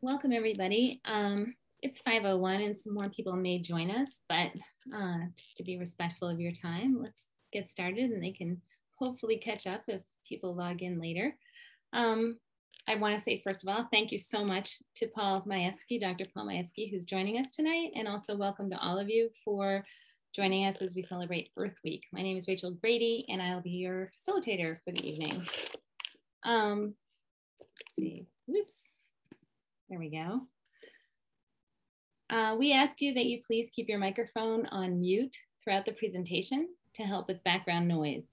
welcome everybody. Um, it's 5.01 and some more people may join us, but uh, just to be respectful of your time, let's get started and they can hopefully catch up if people log in later. Um, I want to say, first of all, thank you so much to Paul Mayewski, Dr. Paul Mayewski, who's joining us tonight, and also welcome to all of you for joining us as we celebrate Earth Week. My name is Rachel Grady, and I'll be your facilitator for the evening. Um, let's see, oops, there we go. Uh, we ask you that you please keep your microphone on mute throughout the presentation to help with background noise.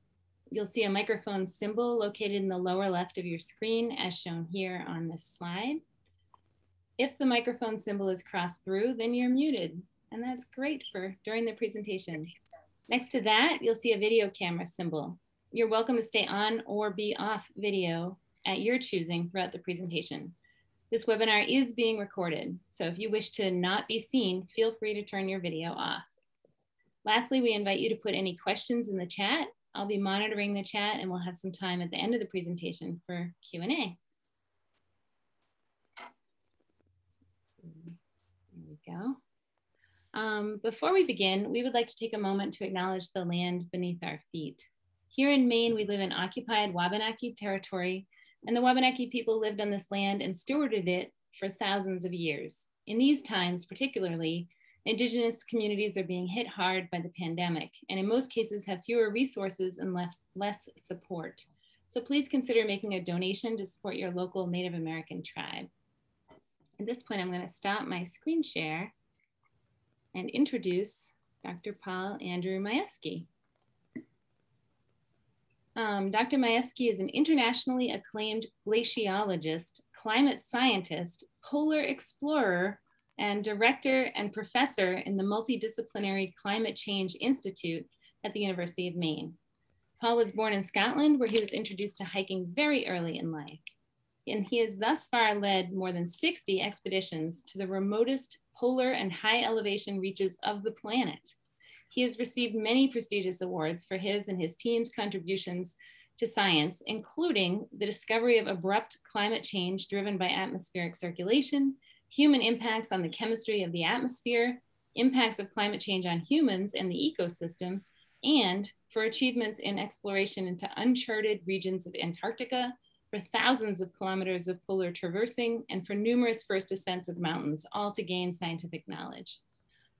You'll see a microphone symbol located in the lower left of your screen as shown here on this slide. If the microphone symbol is crossed through, then you're muted, and that's great for during the presentation. Next to that, you'll see a video camera symbol. You're welcome to stay on or be off video at your choosing throughout the presentation. This webinar is being recorded, so if you wish to not be seen, feel free to turn your video off. Lastly, we invite you to put any questions in the chat. I'll be monitoring the chat and we'll have some time at the end of the presentation for Q&A. There we go. Um, before we begin, we would like to take a moment to acknowledge the land beneath our feet. Here in Maine, we live in occupied Wabanaki territory and the Wabanaki people lived on this land and stewarded it for thousands of years. In these times, particularly, Indigenous communities are being hit hard by the pandemic, and in most cases have fewer resources and less, less support. So please consider making a donation to support your local Native American tribe. At this point, I'm gonna stop my screen share and introduce Dr. Paul Andrew Mayewski. Um, Dr. Mayewski is an internationally acclaimed glaciologist, climate scientist, polar explorer, and director and professor in the Multidisciplinary Climate Change Institute at the University of Maine. Paul was born in Scotland, where he was introduced to hiking very early in life. And he has thus far led more than 60 expeditions to the remotest polar and high elevation reaches of the planet. He has received many prestigious awards for his and his team's contributions to science, including the discovery of abrupt climate change driven by atmospheric circulation, human impacts on the chemistry of the atmosphere, impacts of climate change on humans and the ecosystem, and for achievements in exploration into uncharted regions of Antarctica, for thousands of kilometers of polar traversing, and for numerous first ascents of mountains, all to gain scientific knowledge.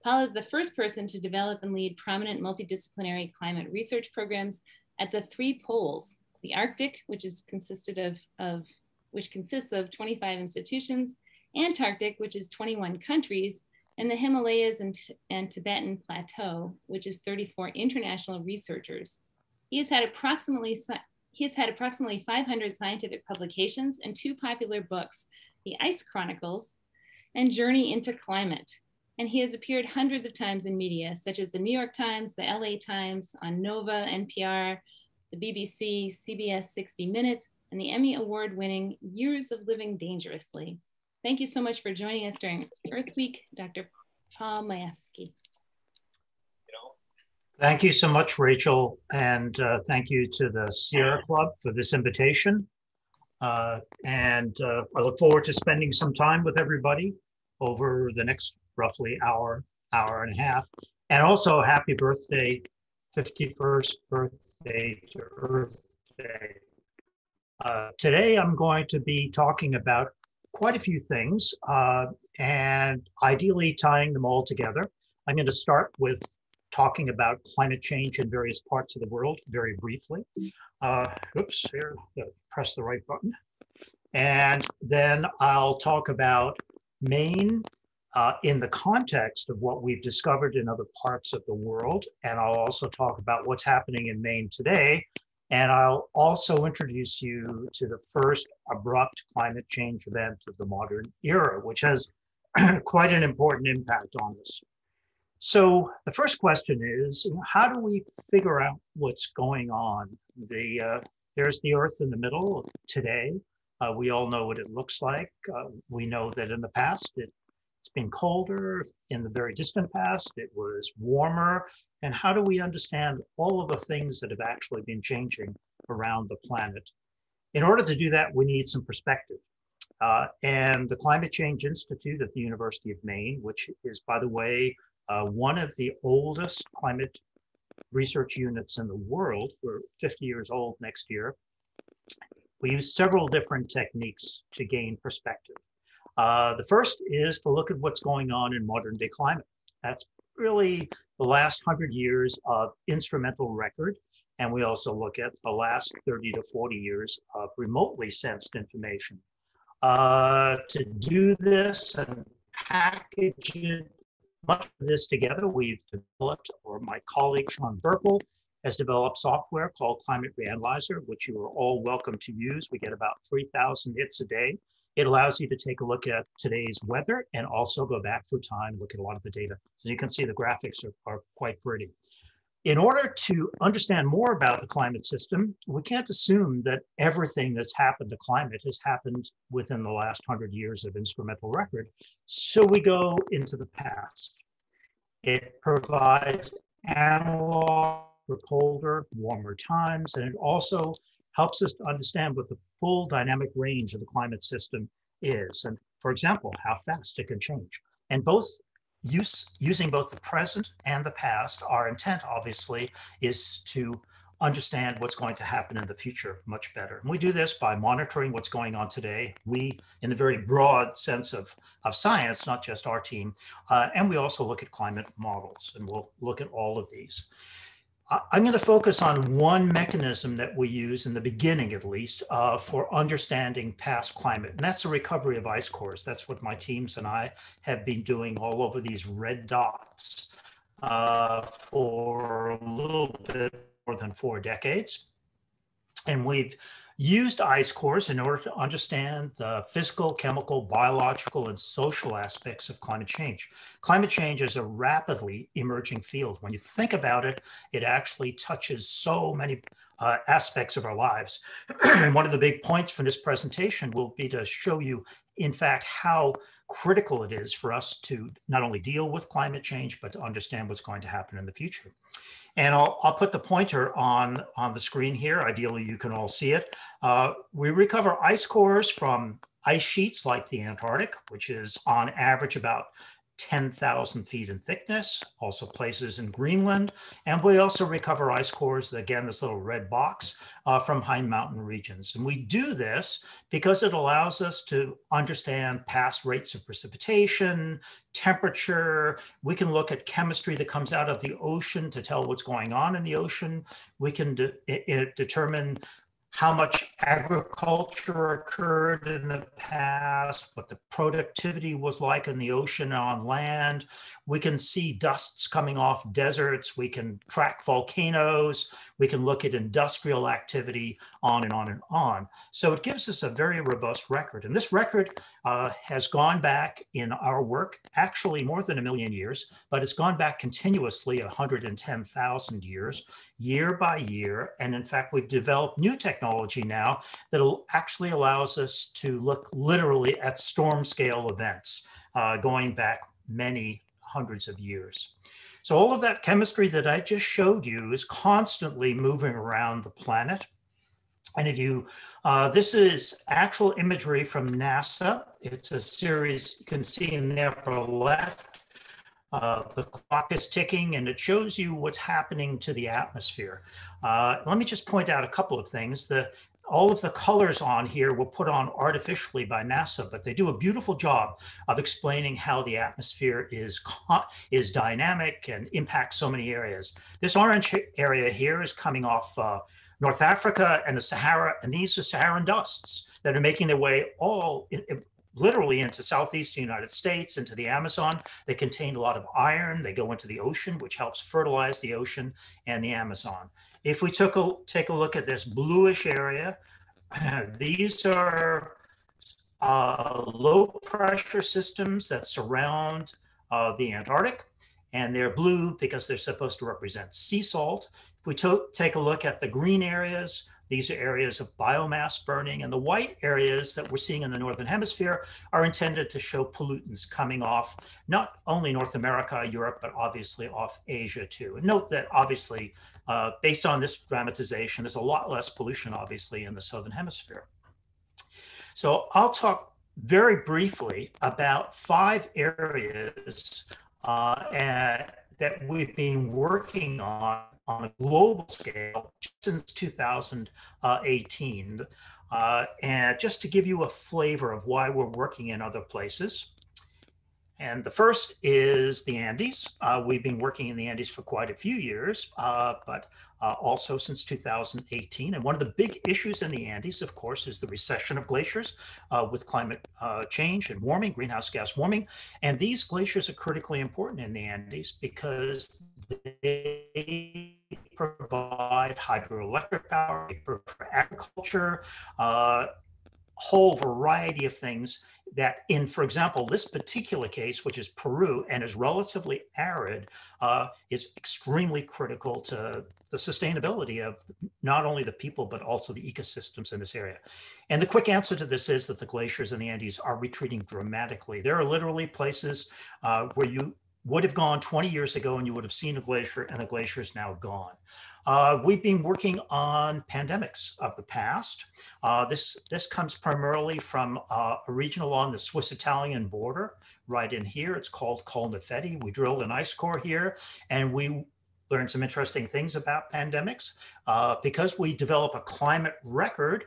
Paul is the first person to develop and lead prominent multidisciplinary climate research programs at the three poles, the Arctic, which is consisted of, of which consists of 25 institutions, Antarctic, which is 21 countries, and the Himalayas and, and Tibetan Plateau, which is 34 international researchers. He has had approximately he has had approximately 500 scientific publications and two popular books, The Ice Chronicles and Journey into Climate, and he has appeared hundreds of times in media, such as the New York Times, the LA Times, on Nova, NPR, the BBC, CBS 60 Minutes, and the Emmy Award winning Years of Living Dangerously. Thank you so much for joining us during Earth Week, Dr. Paul Mayewski. Thank you so much, Rachel, and uh, thank you to the Sierra Club for this invitation. Uh, and uh, I look forward to spending some time with everybody over the next roughly hour, hour and a half. And also happy birthday, 51st birthday to Earth Day. Uh, today I'm going to be talking about quite a few things uh, and ideally tying them all together. I'm going to start with talking about climate change in various parts of the world very briefly. Uh, oops, here, press the right button. And then I'll talk about Maine uh, in the context of what we've discovered in other parts of the world. And I'll also talk about what's happening in Maine today. And I'll also introduce you to the first abrupt climate change event of the modern era, which has quite an important impact on us. So the first question is, how do we figure out what's going on? The, uh, there's the Earth in the middle today. Uh, we all know what it looks like. Uh, we know that in the past it been colder in the very distant past. It was warmer. And how do we understand all of the things that have actually been changing around the planet? In order to do that, we need some perspective. Uh, and the Climate Change Institute at the University of Maine, which is, by the way, uh, one of the oldest climate research units in the world. We're 50 years old next year. We use several different techniques to gain perspective. Uh, the first is to look at what's going on in modern day climate. That's really the last 100 years of instrumental record. And we also look at the last 30 to 40 years of remotely sensed information. Uh, to do this and package it, much of this together, we've developed, or my colleague Sean Birkel has developed software called Climate Reanalyzer, which you are all welcome to use. We get about 3,000 hits a day. It allows you to take a look at today's weather and also go back through time, look at a lot of the data. As you can see, the graphics are, are quite pretty. In order to understand more about the climate system, we can't assume that everything that's happened to climate has happened within the last 100 years of instrumental record. So we go into the past. It provides analog for colder, warmer times, and it also helps us to understand what the full dynamic range of the climate system is. And for example, how fast it can change. And both use, using both the present and the past, our intent obviously is to understand what's going to happen in the future much better. And we do this by monitoring what's going on today. We, in the very broad sense of, of science, not just our team, uh, and we also look at climate models, and we'll look at all of these. I'm going to focus on one mechanism that we use in the beginning, at least, uh, for understanding past climate, and that's the recovery of ice cores. That's what my teams and I have been doing all over these red dots uh, for a little bit more than four decades. And we've used ice cores in order to understand the physical, chemical, biological, and social aspects of climate change. Climate change is a rapidly emerging field. When you think about it, it actually touches so many uh, aspects of our lives. And one of the big points from this presentation will be to show you, in fact, how critical it is for us to not only deal with climate change, but to understand what's going to happen in the future. And I'll, I'll put the pointer on, on the screen here. Ideally, you can all see it. Uh, we recover ice cores from ice sheets like the Antarctic, which is on average about 10,000 feet in thickness, also places in Greenland. And we also recover ice cores, again, this little red box, uh, from high mountain regions. And we do this because it allows us to understand past rates of precipitation, temperature. We can look at chemistry that comes out of the ocean to tell what's going on in the ocean. We can de determine how much agriculture occurred in the past, what the productivity was like in the ocean on land. We can see dusts coming off deserts. We can track volcanoes. We can look at industrial activity, on and on and on. So it gives us a very robust record. And this record uh, has gone back in our work, actually more than a million years, but it's gone back continuously 110,000 years, year by year. And in fact, we've developed new technology now that actually allows us to look literally at storm scale events uh, going back many hundreds of years. So all of that chemistry that I just showed you is constantly moving around the planet. And if you, uh, this is actual imagery from NASA. It's a series you can see in the upper left. Uh, the clock is ticking and it shows you what's happening to the atmosphere. Uh, let me just point out a couple of things. The all of the colors on here were put on artificially by NASA, but they do a beautiful job of explaining how the atmosphere is, is dynamic and impacts so many areas. This orange area here is coming off uh, North Africa and the Sahara, and these are Saharan dusts that are making their way all in, literally into southeastern United States, into the Amazon. They contain a lot of iron. They go into the ocean, which helps fertilize the ocean and the Amazon. If we took a, take a look at this bluish area, these are uh, low pressure systems that surround uh, the Antarctic and they're blue because they're supposed to represent sea salt. If we took take a look at the green areas, these are areas of biomass burning, and the white areas that we're seeing in the Northern Hemisphere are intended to show pollutants coming off not only North America, Europe, but obviously off Asia too. And note that obviously, uh, based on this dramatization, there's a lot less pollution obviously in the Southern Hemisphere. So I'll talk very briefly about five areas uh, that we've been working on on a global scale since 2018. Uh, and just to give you a flavor of why we're working in other places. And the first is the Andes. Uh, we've been working in the Andes for quite a few years, uh, but uh, also since 2018. And one of the big issues in the Andes, of course, is the recession of glaciers uh, with climate uh, change and warming, greenhouse gas warming. And these glaciers are critically important in the Andes because they provide hydroelectric power for agriculture, uh, whole variety of things that in, for example, this particular case, which is Peru and is relatively arid, uh, is extremely critical to the sustainability of not only the people, but also the ecosystems in this area. And the quick answer to this is that the glaciers in the Andes are retreating dramatically. There are literally places uh, where you would have gone 20 years ago and you would have seen a glacier and the glacier is now gone. Uh, we've been working on pandemics of the past. Uh, this, this comes primarily from uh, a region along the Swiss-Italian border, right in here. It's called Colle Gnifetti. We drilled an ice core here and we learned some interesting things about pandemics. Uh, because we develop a climate record,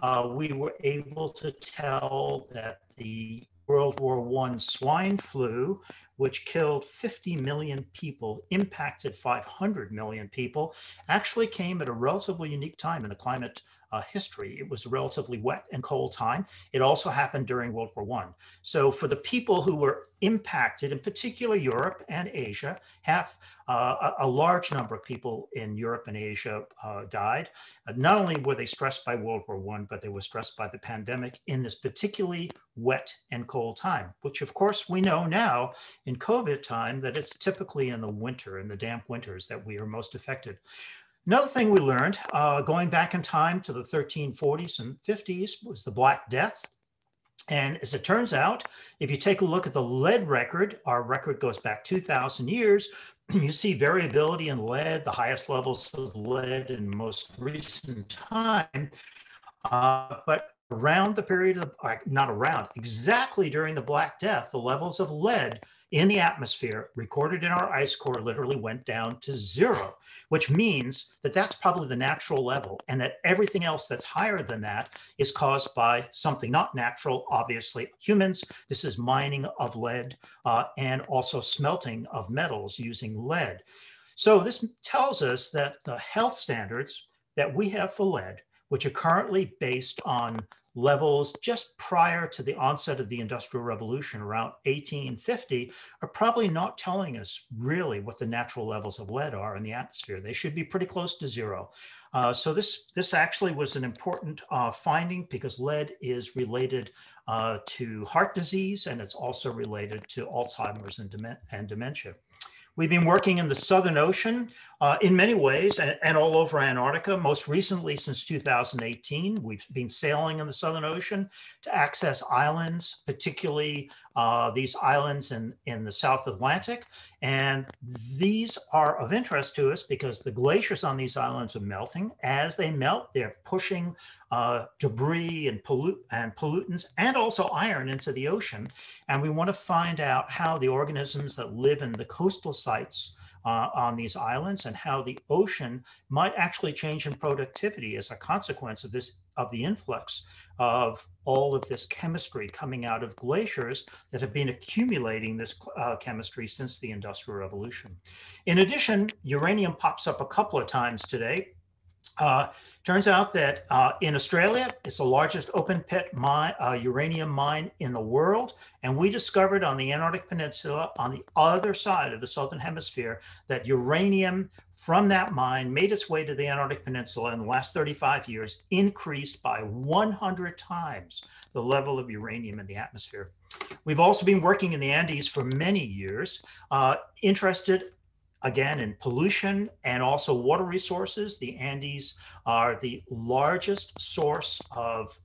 uh, we were able to tell that the World War I swine flu which killed 50 million people, impacted 500 million people, actually came at a relatively unique time in the climate uh, history. It was a relatively wet and cold time. It also happened during World War One. So for the people who were impacted, in particular Europe and Asia, half uh, a, a, large number of people in Europe and Asia uh, died. Uh, not only were they stressed by World War One, but they were stressed by the pandemic in this particularly wet and cold time, which of course we know now in COVID time that it's typically in the winter, in the damp winters that we are most affected. Another thing we learned uh, going back in time to the 1340s and 50s was the Black Death. And as it turns out, if you take a look at the lead record, our record goes back 2,000 years, you see variability in lead, the highest levels of lead in most recent time. Uh, but around the period of, not around, exactly during the Black Death, the levels of lead in the atmosphere recorded in our ice core literally went down to zero, which means that that's probably the natural level and that everything else that's higher than that is caused by something not natural, obviously humans. This is mining of lead uh, and also smelting of metals using lead. So this tells us that the health standards that we have for lead, which are currently based on levels just prior to the onset of the Industrial Revolution around 1850 are probably not telling us really what the natural levels of lead are in the atmosphere. They should be pretty close to zero. Uh, so this, this actually was an important uh, finding because lead is related uh, to heart disease and it's also related to Alzheimer's and, and dementia. We've been working in the Southern Ocean uh, in many ways and, and, all over Antarctica. Most recently, since 2018, we've been sailing in the Southern Ocean to access islands, particularly uh, these islands in, in the South Atlantic. And these are of interest to us because the glaciers on these islands are melting. As they melt, they're pushing uh, debris and, pollut and pollutants and also iron into the ocean. And we want to find out how the organisms that live in the coastal sites uh, on these islands and how the ocean might actually change in productivity as a consequence of this of the influx of all of this chemistry coming out of glaciers that have been accumulating this uh, chemistry since the industrial revolution. In addition, uranium pops up a couple of times today. Uh, Turns out that uh, in Australia, it's the largest open pit mine, uh, uranium mine in the world. And we discovered on the Antarctic Peninsula, on the other side of the Southern Hemisphere, that uranium from that mine made its way to the Antarctic Peninsula in the last 35 years, increased by 100 times the level of uranium in the atmosphere. We've also been working in the Andes for many years, uh, interested again in pollution and also water resources. The Andes are the largest source of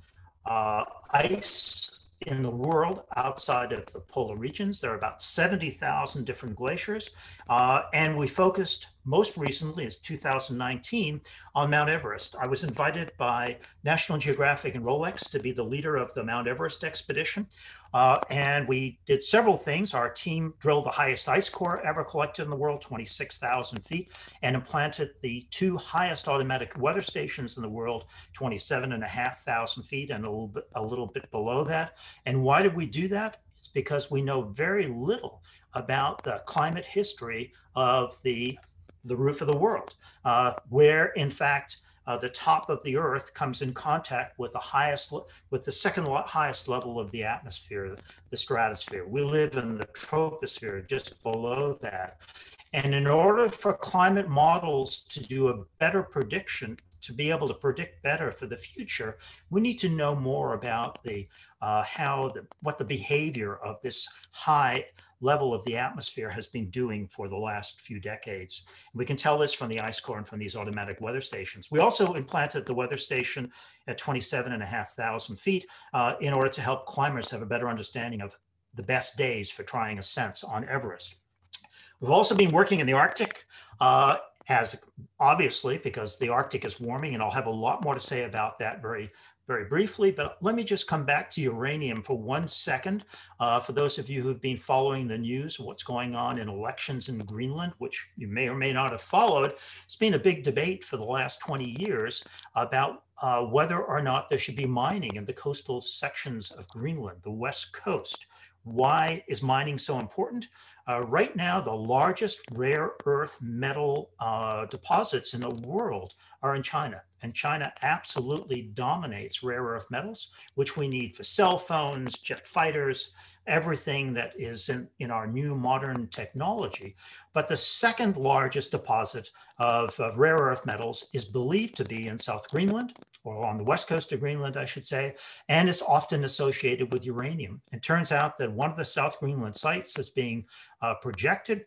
uh, ice in the world outside of the polar regions. There are about 70,000 different glaciers. Uh, and we focused most recently, as 2019, on Mount Everest. I was invited by National Geographic and Rolex to be the leader of the Mount Everest expedition. Uh, and we did several things. Our team drilled the highest ice core ever collected in the world, 26,000 feet, and implanted the two highest automatic weather stations in the world, 27,500 feet and a little bit, a little bit below that. And why did we do that? It's because we know very little about the climate history of the, the roof of the world, uh, where in fact, uh, the top of the Earth comes in contact with the highest, with the second highest level of the atmosphere, the stratosphere. We live in the troposphere, just below that. And in order for climate models to do a better prediction, to be able to predict better for the future, we need to know more about the uh, how the what the behavior of this high level of the atmosphere has been doing for the last few decades. We can tell this from the ice core and from these automatic weather stations. We also implanted the weather station at 27 and a half thousand feet uh, in order to help climbers have a better understanding of the best days for trying ascents on Everest. We've also been working in the Arctic uh, as obviously because the Arctic is warming and I'll have a lot more to say about that very very briefly, but let me just come back to uranium for one second. Uh, for those of you who've been following the news, what's going on in elections in Greenland, which you may or may not have followed, it's been a big debate for the last 20 years about uh, whether or not there should be mining in the coastal sections of Greenland, the west coast. Why is mining so important? Uh, right now, the largest rare earth metal uh, deposits in the world are in China. And China absolutely dominates rare earth metals, which we need for cell phones, jet fighters, everything that is in, in our new modern technology. But the second largest deposit of uh, rare earth metals is believed to be in South Greenland, or on the west coast of Greenland, I should say, and it's often associated with uranium. It turns out that one of the South Greenland sites is being uh, projected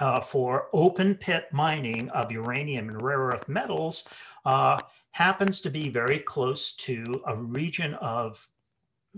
uh, for open pit mining of uranium and rare earth metals uh, happens to be very close to a region of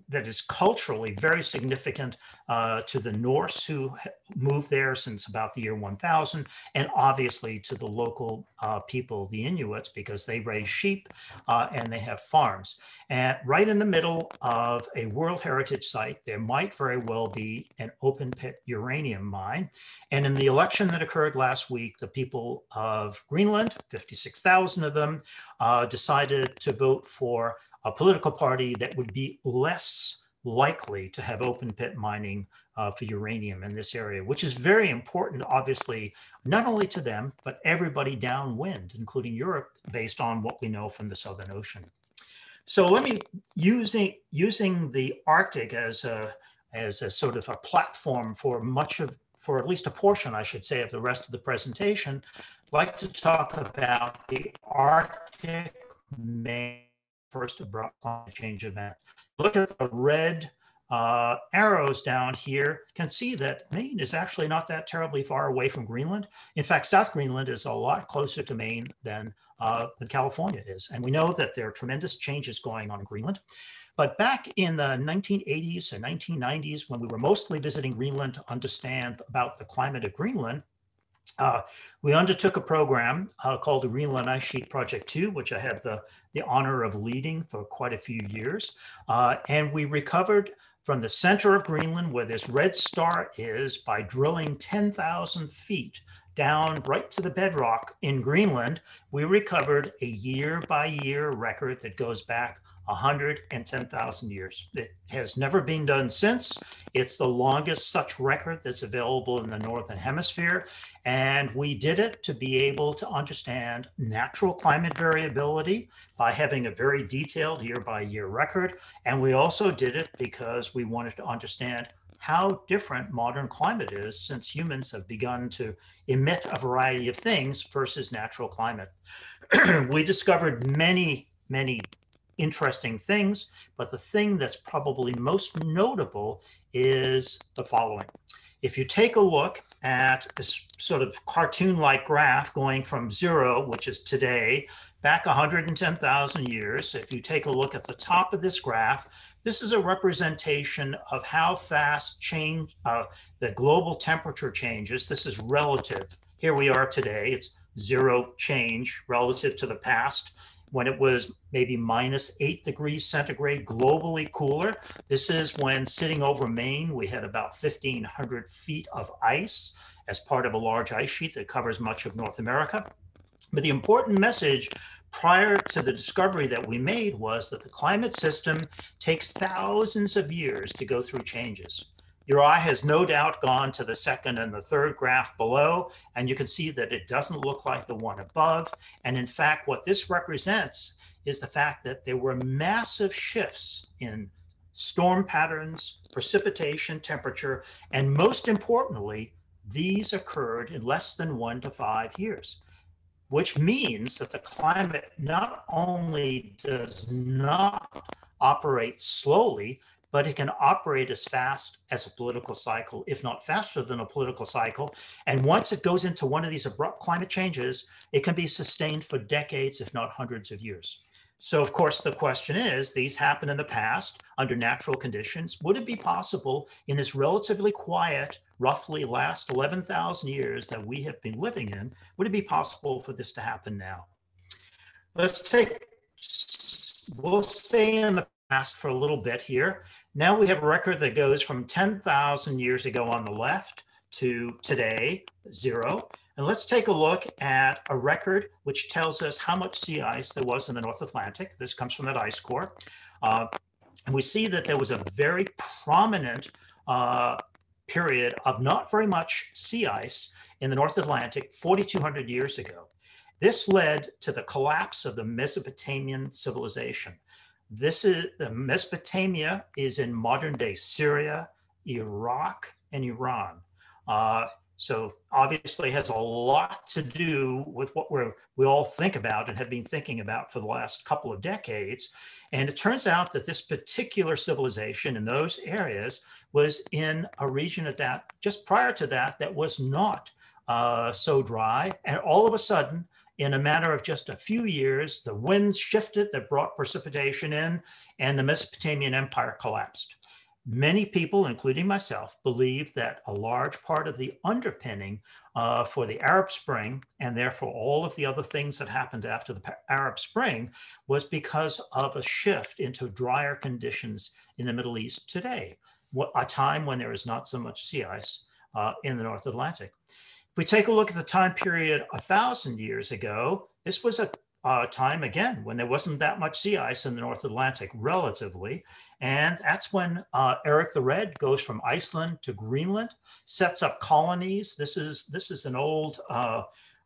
that is culturally very significant uh, to the Norse who moved there since about the year 1000, and obviously to the local uh, people, the Inuits, because they raise sheep uh, and they have farms. And right in the middle of a World Heritage Site, there might very well be an open pit uranium mine. And in the election that occurred last week, the people of Greenland, 56,000 of them, uh, decided to vote for a political party that would be less likely to have open pit mining uh, for uranium in this area, which is very important, obviously, not only to them, but everybody downwind, including Europe, based on what we know from the Southern Ocean. So let me, using, using the Arctic as a, as a sort of a platform for much of, for at least a portion, I should say, of the rest of the presentation, like to talk about the Arctic main first abrupt climate change event. Look at the red uh, arrows down here, can see that Maine is actually not that terribly far away from Greenland. In fact, South Greenland is a lot closer to Maine than, uh, than California is. And we know that there are tremendous changes going on in Greenland. But back in the 1980s and 1990s, when we were mostly visiting Greenland to understand about the climate of Greenland, uh, we undertook a program uh, called the Greenland Ice Sheet Project 2, which I have the, the honor of leading for quite a few years. Uh, and we recovered from the center of Greenland, where this red star is, by drilling 10,000 feet down right to the bedrock in Greenland, we recovered a year by year record that goes back 110,000 years. It has never been done since. It's the longest such record that's available in the Northern Hemisphere. And we did it to be able to understand natural climate variability by having a very detailed year by year record. And we also did it because we wanted to understand how different modern climate is since humans have begun to emit a variety of things versus natural climate. we discovered many, many interesting things, but the thing that's probably most notable is the following. If you take a look at this sort of cartoon-like graph going from zero, which is today, back 110,000 years, if you take a look at the top of this graph, This is a representation of how fast change uh, the global temperature changes. This is relative. Here we are today. It's zero change relative to the past when it was maybe minus eight degrees centigrade globally cooler. This is when sitting over Maine, we had about 1,500 feet of ice as part of a large ice sheet that covers much of North America. But the important message prior to the discovery that we made was that the climate system takes thousands of years to go through changes. Your eye has no doubt gone to the second and the third graph below, and you can see that it doesn't look like the one above. And in fact, what this represents is the fact that there were massive shifts in storm patterns, precipitation, temperature, and most importantly, these occurred in less than one to five years, which means that the climate not only does not operate slowly, but it can operate as fast as a political cycle, if not faster than a political cycle. And once it goes into one of these abrupt climate changes, it can be sustained for decades, if not hundreds of years. So, of course, the question is these happened in the past under natural conditions. Would it be possible in this relatively quiet, roughly last 11,000 years that we have been living in, would it be possible for this to happen now? Let's take, we'll stay in the past for a little bit here. Now we have a record that goes from 10,000 years ago on the left to today, zero. And let's take a look at a record which tells us how much sea ice there was in the North Atlantic. This comes from that ice core. Uh, and we see that there was a very prominent uh, period of not very much sea ice in the North Atlantic 4,200 years ago. This led to the collapse of the Mesopotamian civilization. This is the Mesopotamia is in modern day Syria, Iraq, and Iran. Uh, so obviously has a lot to do with what we're, we all think about and have been thinking about for the last couple of decades. And it turns out that this particular civilization in those areas was in a region at that, just prior to that, that was not uh, so dry. And all of a sudden, in a matter of just a few years, the winds shifted that brought precipitation in, and the Mesopotamian Empire collapsed. Many people, including myself, believe that a large part of the underpinning uh, for the Arab Spring, and therefore all of the other things that happened after the Arab Spring, was because of a shift into drier conditions in the Middle East today, a time when there is not so much sea ice uh, in the North Atlantic. If we take a look at the time period a thousand years ago, this was a uh, time again when there wasn't that much sea ice in the North Atlantic relatively. And that's when uh, Eric the Red goes from Iceland to Greenland, sets up colonies. This is, this is an old uh,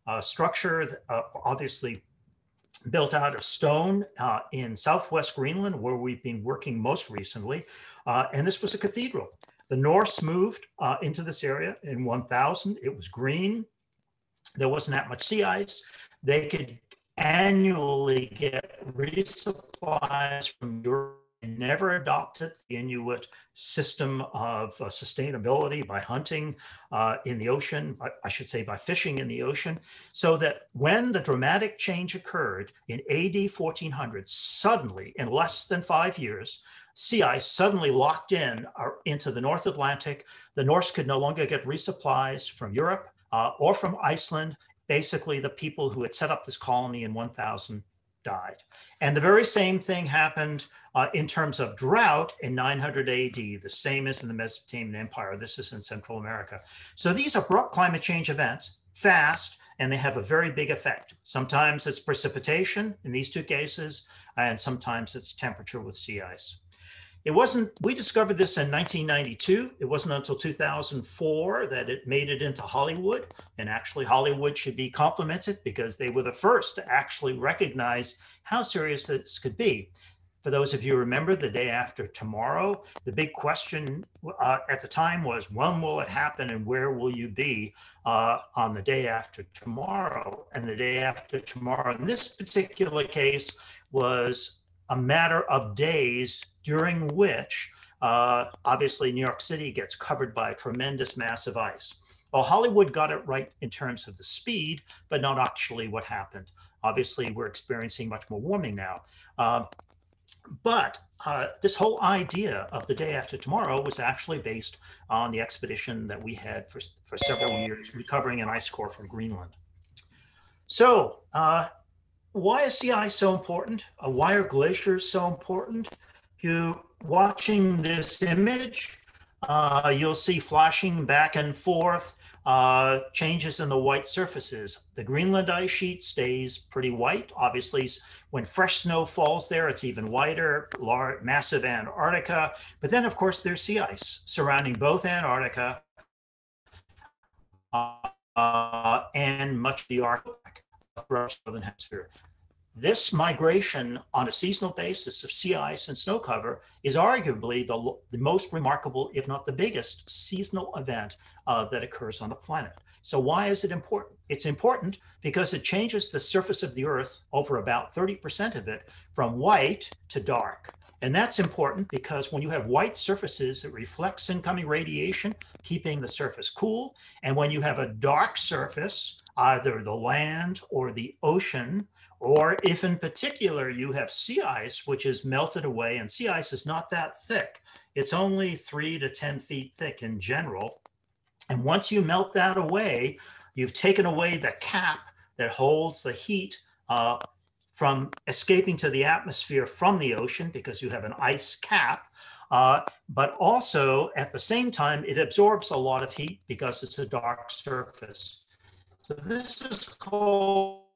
uh structure, that, uh, obviously built out of stone uh, in Southwest Greenland, where we've been working most recently. and this was a cathedral. The Norse moved uh, into this area in 1000. It was green. There wasn't that much sea ice. They could annually get resupplies from Europe never adopted the Inuit system of uh, sustainability by hunting uh, in the ocean, I, I should say by fishing in the ocean, so that when the dramatic change occurred in AD 1400, suddenly, in less than five years, sea ice suddenly locked in uh, into the North Atlantic. The Norse could no longer get resupplies from Europe uh, or from Iceland basically the people who had set up this colony in 1000 died. And the very same thing happened uh, in terms of drought in 900 AD, the same as in the Mesopotamian Empire. This is in Central America. So these abrupt climate change events, fast, and they have a very big effect. Sometimes it's precipitation in these two cases, and sometimes it's temperature with sea ice. It wasn't, we discovered this in 1992. It wasn't until 2004 that it made it into Hollywood. And actually, Hollywood should be complimented because they were the first to actually recognize how serious this could be. For those of you remember the day after tomorrow, the big question uh, at the time was when will it happen and where will you be uh, on the day after tomorrow? And the day after tomorrow, in this particular case, was a matter of days during which uh, obviously New York City gets covered by a tremendous mass of ice. Well, Hollywood got it right in terms of the speed, but not actually what happened. Obviously, we're experiencing much more warming now. Uh, but uh, this whole idea of the day after tomorrow was actually based on the expedition that we had for, for several years recovering an ice core from Greenland. So uh, why is ice so important? Uh, why are glaciers so important? If You watching this image, uh, you'll see flashing back and forth uh, changes in the white surfaces. The Greenland ice sheet stays pretty white. Obviously, when fresh snow falls there, it's even whiter, large, massive Antarctica. But then, of course, there's sea ice surrounding both Antarctica uh, and much of the Arctic across the hemisphere. This migration on a seasonal basis of sea ice and snow cover is arguably the, the most remarkable, if not the biggest, seasonal event uh, that occurs on the planet. So why is it important? It's important because it changes the surface of the Earth over about 30% of it from white to dark. And that's important because when you have white surfaces, it reflects incoming radiation, keeping the surface cool. And when you have a dark surface, either the land or the ocean, or if in particular you have sea ice, which is melted away, and sea ice is not that thick, it's only three to 10 feet thick in general. And once you melt that away, you've taken away the cap that holds the heat uh, from escaping to the atmosphere from the ocean because you have an ice cap. Uh, but also at the same time, it absorbs a lot of heat because it's a dark surface. So this is called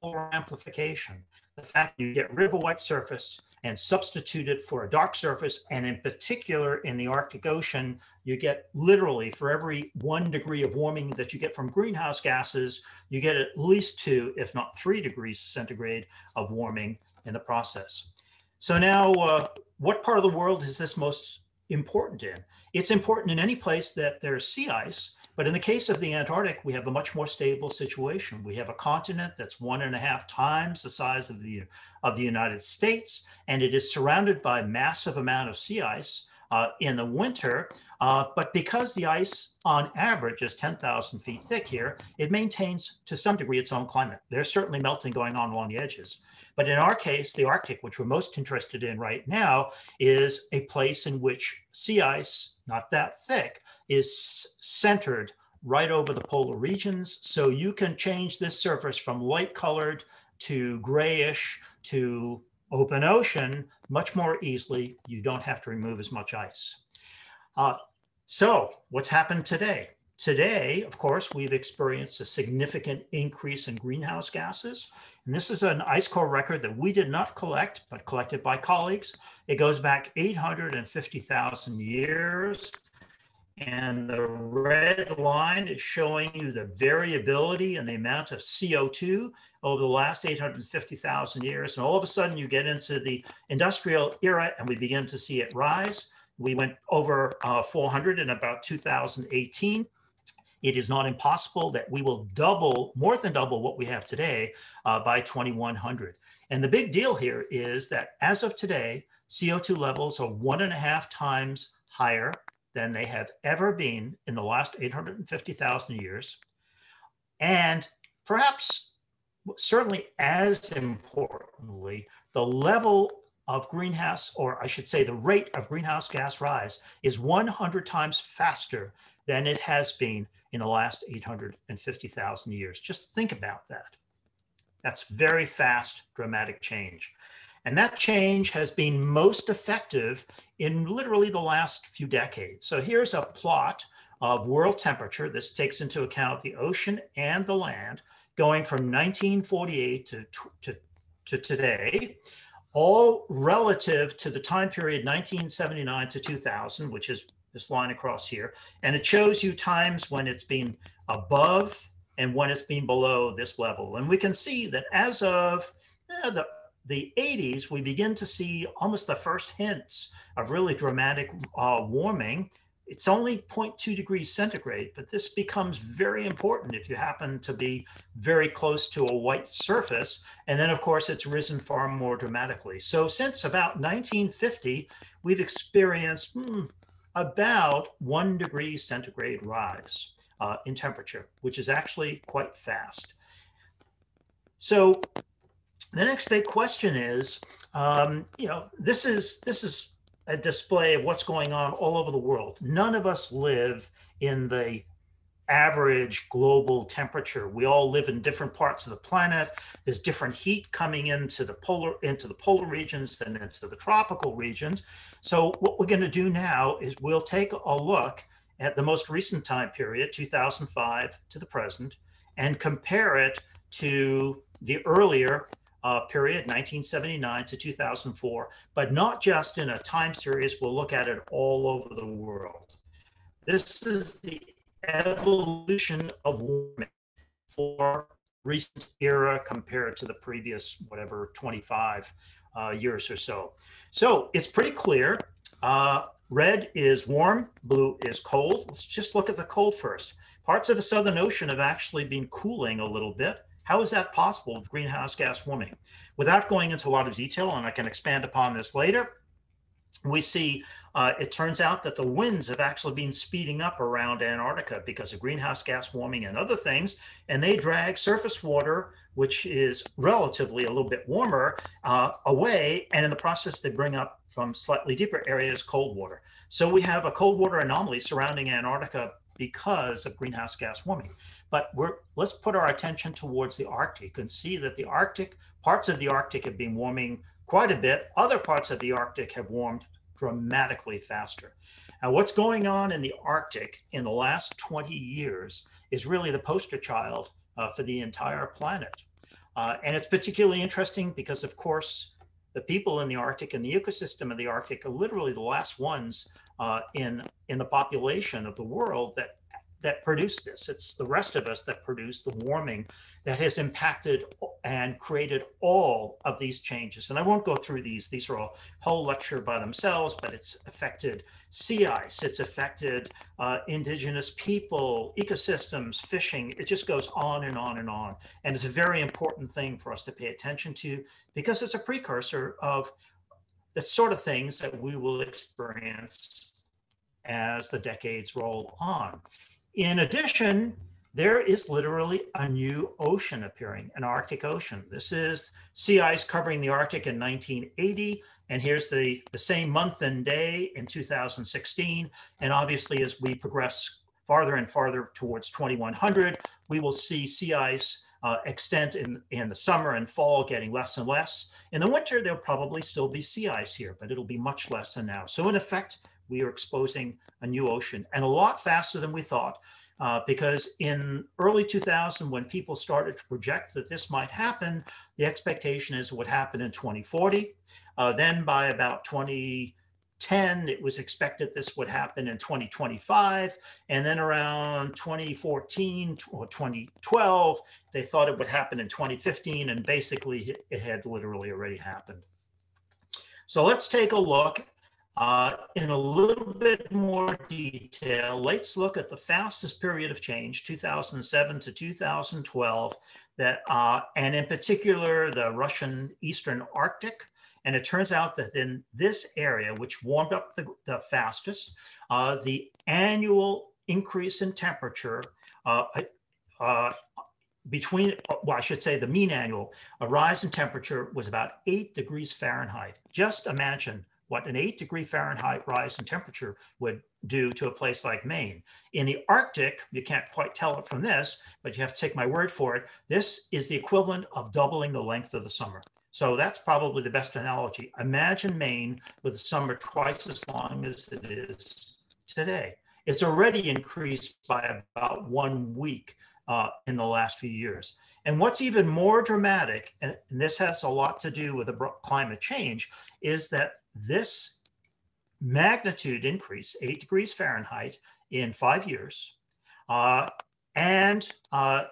polar amplification. The fact you get rid of a white surface and substitute it for a dark surface, and in particular in the Arctic Ocean, you get literally for every one degree of warming that you get from greenhouse gases, you get at least two, if not three degrees centigrade of warming in the process. So now, uh, what part of the world is this most important in? It's important in any place that there's sea ice but in the case of the Antarctic, we have a much more stable situation. We have a continent that's one and a half times the size of the, of the United States, and it is surrounded by a massive amount of sea ice uh, in the winter. Uh, but because the ice on average is 10,000 feet thick here, it maintains to some degree its own climate. There's certainly melting going on along the edges. But in our case, the Arctic, which we're most interested in right now, is a place in which sea ice, not that thick, is centered right over the polar regions. So you can change this surface from light colored to grayish to open ocean much more easily. You don't have to remove as much ice. Uh, so what's happened today? Today, of course, we've experienced a significant increase in greenhouse gases. And this is an ice core record that we did not collect, but collected by colleagues. It goes back 850,000 years. And the red line is showing you the variability and the amount of CO2 over the last 850,000 years. And all of a sudden you get into the industrial era and we begin to see it rise. We went over uh, 400 in about 2018. It is not impossible that we will double, more than double what we have today uh, by 2100. And the big deal here is that as of today, CO2 levels are one and a half times higher than they have ever been in the last 850,000 years. And perhaps, certainly as importantly, the level of greenhouse, or I should say the rate of greenhouse gas rise is 100 times faster than it has been in the last 850,000 years. Just think about that. That's very fast, dramatic change. And that change has been most effective in literally the last few decades. So here's a plot of world temperature. This takes into account the ocean and the land going from 1948 to, to, to today, all relative to the time period 1979 to 2000, which is this line across here. And it shows you times when it's been above and when it's been below this level. And we can see that as of eh, the the 80s, we begin to see almost the first hints of really dramatic uh, warming. It's only 0.2 degrees centigrade, but this becomes very important if you happen to be very close to a white surface. And then, of course, it's risen far more dramatically. So, since about 1950, we've experienced hmm, about one degree centigrade rise uh, in temperature, which is actually quite fast. So, the next big question is, um, you know, this is this is a display of what's going on all over the world. None of us live in the average global temperature. We all live in different parts of the planet. There's different heat coming into the polar into the polar regions and into the tropical regions. So what we're going to do now is we'll take a look at the most recent time period, 2005 to the present, and compare it to the earlier uh, period, 1979 to 2004, but not just in a time series, we'll look at it all over the world. This is the evolution of warming for recent era compared to the previous, whatever, 25 uh, years or so. So it's pretty clear. Uh, red is warm, blue is cold. Let's just look at the cold first. Parts of the Southern Ocean have actually been cooling a little bit. How is that possible with greenhouse gas warming? Without going into a lot of detail, and I can expand upon this later, we see uh, it turns out that the winds have actually been speeding up around Antarctica because of greenhouse gas warming and other things, and they drag surface water, which is relatively a little bit warmer, uh, away, and in the process they bring up from slightly deeper areas cold water. So we have a cold water anomaly surrounding Antarctica because of greenhouse gas warming. But we're, let's put our attention towards the Arctic and see that the Arctic, parts of the Arctic have been warming quite a bit. Other parts of the Arctic have warmed dramatically faster. Now, what's going on in the Arctic in the last 20 years is really the poster child uh, for the entire planet. Uh, and it's particularly interesting because, of course, the people in the Arctic and the ecosystem of the Arctic are literally the last ones uh, in, in the population of the world that that produce this. It's the rest of us that produce the warming that has impacted and created all of these changes. And I won't go through these. These are all whole lecture by themselves, but it's affected sea ice, it's affected uh, indigenous people, ecosystems, fishing. It just goes on and on and on. And it's a very important thing for us to pay attention to because it's a precursor of the sort of things that we will experience as the decades roll on. In addition, there is literally a new ocean appearing, an Arctic Ocean. This is sea ice covering the Arctic in 1980. And here's the, the same month and day in 2016. And obviously, as we progress farther and farther towards 2100, we will see sea ice uh, extent in, in the summer and fall getting less and less. In the winter, there'll probably still be sea ice here, but it'll be much less than now. So in effect, we are exposing a new ocean and a lot faster than we thought. Uh, because in early 2000, when people started to project that this might happen, the expectation is it would happen in 2040. Uh, then by about 2010, it was expected this would happen in 2025. And then around 2014 or 2012, they thought it would happen in 2015. And basically, it had literally already happened. So let's take a look uh, in a little bit more detail, let's look at the fastest period of change, 2007 to 2012, that, uh, and in particular, the Russian Eastern Arctic. And it turns out that in this area, which warmed up the, the fastest, uh, the annual increase in temperature uh, uh, between, well, I should say the mean annual, a rise in temperature was about eight degrees Fahrenheit. Just imagine what an eight degree Fahrenheit rise in temperature would do to a place like Maine. In the Arctic, you can't quite tell it from this, but you have to take my word for it. This is the equivalent of doubling the length of the summer. So that's probably the best analogy. Imagine Maine with summer twice as long as it is today. It's already increased by about one week uh, in the last few years. And what's even more dramatic, and, and this has a lot to do with climate change, is that this magnitude increase, eight degrees Fahrenheit in five years, uh, and uh,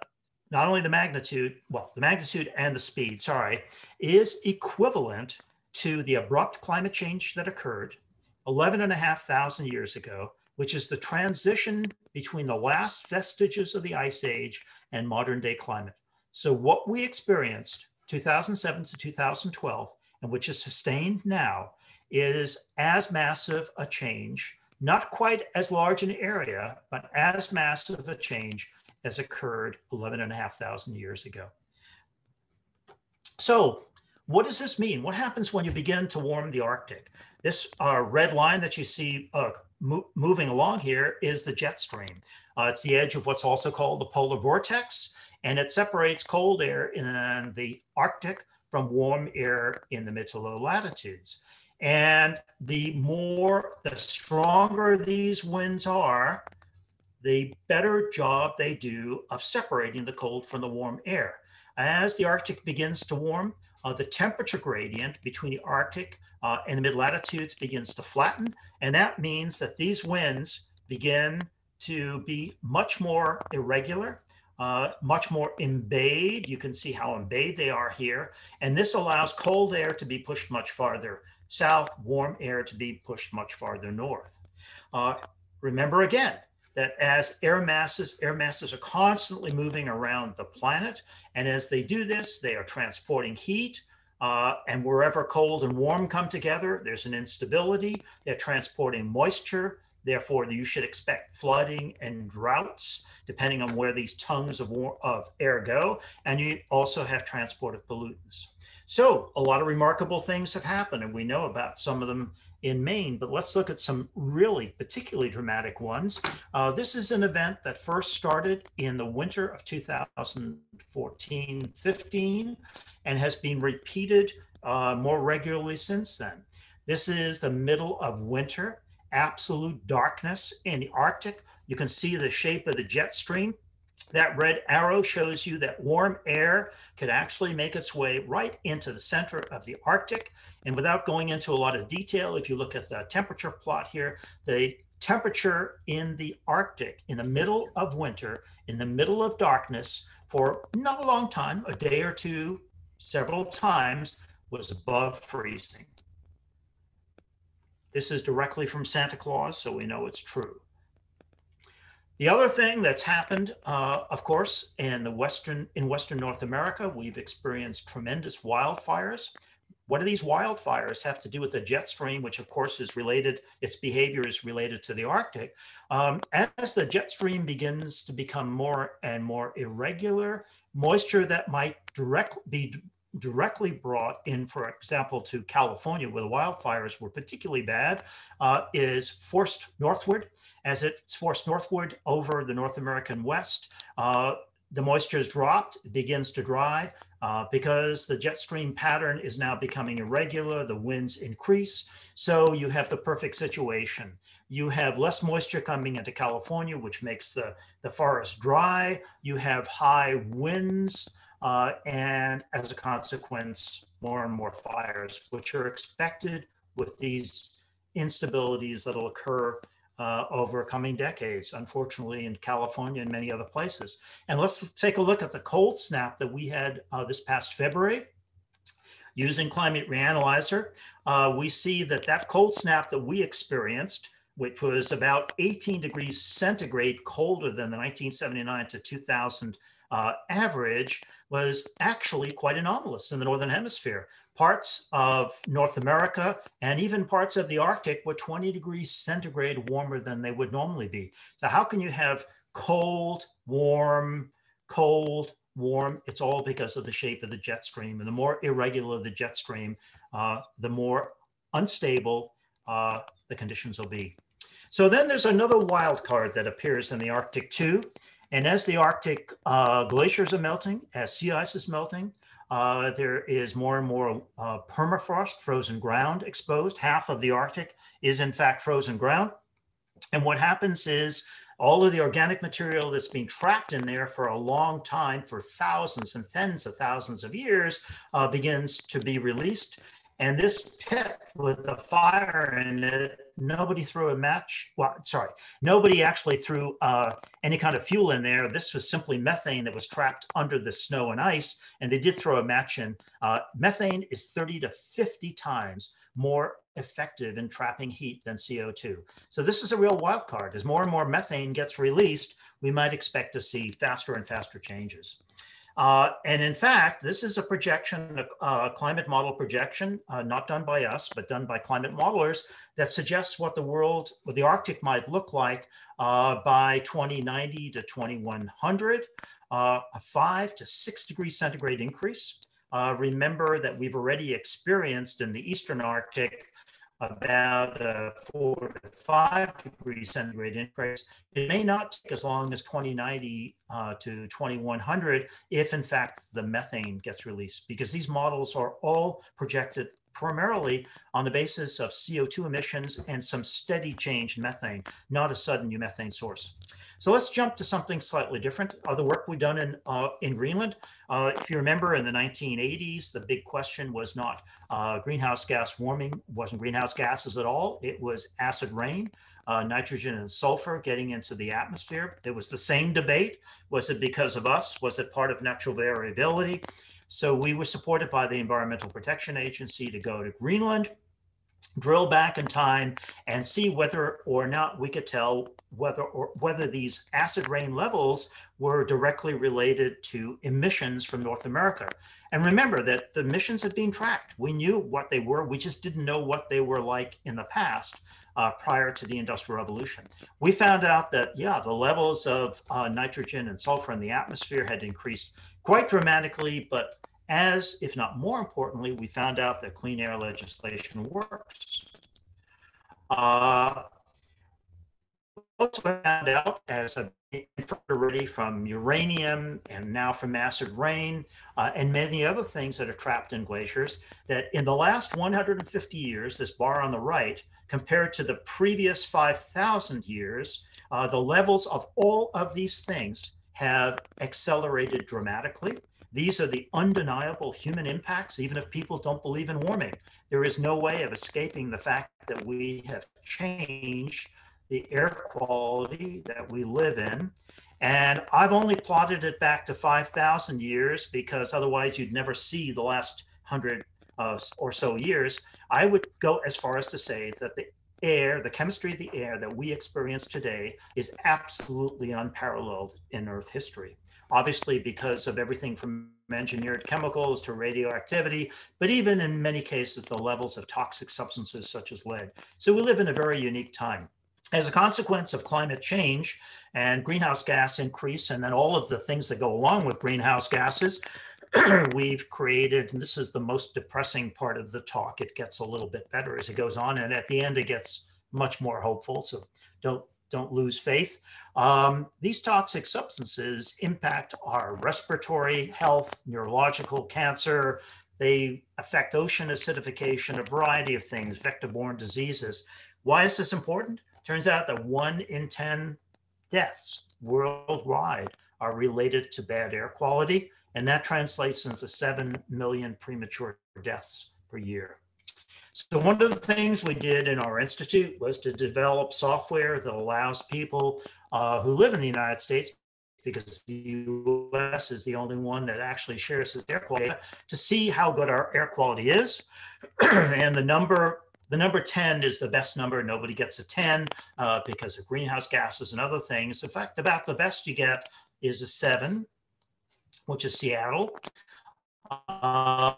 not only the magnitude, well, the magnitude and the speed, sorry, is equivalent to the abrupt climate change that occurred 11 and a half thousand years ago, which is the transition between the last vestiges of the ice age and modern day climate. So what we experienced 2007 to 2012, and which is sustained now, is as massive a change, not quite as large an area, but as massive a change as occurred 11 and a half thousand years ago. So what does this mean? What happens when you begin to warm the Arctic? This uh, red line that you see uh, mo moving along here is the jet stream. Uh, it's the edge of what's also called the polar vortex, and it separates cold air in the Arctic from warm air in the mid to low latitudes. And the more, the stronger these winds are, the better job they do of separating the cold from the warm air. As the Arctic begins to warm, uh, the temperature gradient between the Arctic uh, and the mid latitudes begins to flatten. And that means that these winds begin to be much more irregular, uh, much more embayed. You can see how embayed they are here. And this allows cold air to be pushed much farther south, warm air to be pushed much farther north. Uh, remember again, that as air masses, air masses are constantly moving around the planet. And as they do this, they are transporting heat. Uh, and wherever cold and warm come together, there's an instability. They're transporting moisture. Therefore, you should expect flooding and droughts, depending on where these tongues of, war, of air go. And you also have transport of pollutants. So a lot of remarkable things have happened, and we know about some of them in Maine, but let's look at some really particularly dramatic ones. Uh, this is an event that first started in the winter of 2014-15 and has been repeated uh, more regularly since then. This is the middle of winter, absolute darkness in the Arctic. You can see the shape of the jet stream that red arrow shows you that warm air could actually make its way right into the center of the Arctic. And without going into a lot of detail, if you look at the temperature plot here, the temperature in the Arctic in the middle of winter, in the middle of darkness, for not a long time, a day or two, several times, was above freezing. This is directly from Santa Claus, so we know it's true. The other thing that's happened, uh, of course, in the Western in Western North America, we've experienced tremendous wildfires. What do these wildfires have to do with the jet stream, which of course is related, its behavior is related to the Arctic? Um, as the jet stream begins to become more and more irregular, moisture that might direct, be directly brought in, for example, to California, where the wildfires were particularly bad, uh, is forced northward. As it's forced northward over the North American West, uh, the moisture is dropped, it begins to dry. Uh, because the jet stream pattern is now becoming irregular, the winds increase. So you have the perfect situation. You have less moisture coming into California, which makes the, the forest dry. You have high winds. Uh, and as a consequence, more and more fires, which are expected with these instabilities that'll occur uh, over coming decades, unfortunately, in California and many other places. And let's take a look at the cold snap that we had uh, this past February. Using Climate Reanalyzer, uh, we see that that cold snap that we experienced, which was about 18 degrees centigrade colder than the 1979 to 2000 uh, average was actually quite anomalous in the Northern Hemisphere. Parts of North America and even parts of the Arctic were 20 degrees centigrade warmer than they would normally be. So how can you have cold, warm, cold, warm? It's all because of the shape of the jet stream. And the more irregular the jet stream, uh, the more unstable uh, the conditions will be. So then there's another wild card that appears in the Arctic too, and as the Arctic uh, glaciers are melting, as sea ice is melting, uh, there is more and more uh, permafrost, frozen ground exposed. Half of the Arctic is in fact frozen ground. And what happens is all of the organic material that's been trapped in there for a long time, for thousands and tens of thousands of years, uh, begins to be released. And this pit with the fire in it, nobody threw a match. Well, sorry, nobody actually threw uh, any kind of fuel in there. This was simply methane that was trapped under the snow and ice. And they did throw a match in. Uh, methane is 30 to 50 times more effective in trapping heat than CO2. So this is a real wild card. As more and more methane gets released, we might expect to see faster and faster changes. Uh, and in fact, this is a projection, a, climate model projection, uh, not done by us, but done by climate modelers that suggests what the world, what the Arctic might look like uh, by 2090 to 2100, uh, a five to six degree centigrade increase. uh, remember that we've already experienced in the Eastern Arctic about uh, four to five degrees centigrade increase. It may not take as long as 2090 uh, to 2100 if in fact the methane gets released because these models are all projected primarily on the basis of CO2 emissions and some steady change in methane, not a sudden new methane source. So let's jump to something slightly different. Uh, the work we've done in, uh, in Greenland, uh, if you remember in the 1980s, the big question was not uh, greenhouse gas warming, wasn't greenhouse gases at all. It was acid rain, uh, nitrogen and sulfur getting into the atmosphere. It was the same debate. Was it because of us? Was it part of natural variability? So we were supported by the Environmental Protection Agency to go to Greenland, drill back in time and see whether or not we could tell whether or whether these acid rain levels were directly related to emissions from North America. And remember that the emissions have been tracked. We knew what they were. We just didn't know what they were like in the past uh, prior to the Industrial Revolution. We found out that, yeah, the levels of uh, nitrogen and sulfur in the atmosphere had increased quite dramatically, but as, if not more importantly, we found out that clean air legislation works. Uh, also found out, as I've already from uranium and now from acid rain uh, and many other things that are trapped in glaciers, that in the last 150 years, this bar on the right, compared to the previous 5,000 years, uh, the levels of all of these things have accelerated dramatically. These are the undeniable human impacts, even if people don't believe in warming. There is no way of escaping the fact that we have changed the air quality that we live in. And I've only plotted it back to 5,000 years because otherwise you'd never see the last 100 uh, or so years. I would go as far as to say that the air, the chemistry of the air that we experience today is absolutely unparalleled in Earth history obviously because of everything from engineered chemicals to radioactivity, but even in many cases, the levels of toxic substances such as lead. So we live in a very unique time. As a consequence of climate change and greenhouse gas increase, and then all of the things that go along with greenhouse gases, we've created, and this is the most depressing part of the talk. It gets a little bit better as it goes on. And at the end, it gets much more hopeful. So don't don't lose faith. Um, these toxic substances impact our respiratory health, neurological cancer. They affect ocean acidification, a variety of things, vector-borne diseases. Why is this important? Turns out that one in 10 deaths worldwide are related to bad air quality, and that translates into 7 million premature deaths per year. So one of the things we did in our institute was to develop software that allows people uh, who live in the United States, because the US is the only one that actually shares its air quality, to see how good our air quality is. and the number the number 10 is the best number. Nobody gets a 10 uh, because of greenhouse gases and other things. In fact, about the best you get is a seven, which is Seattle. Uh,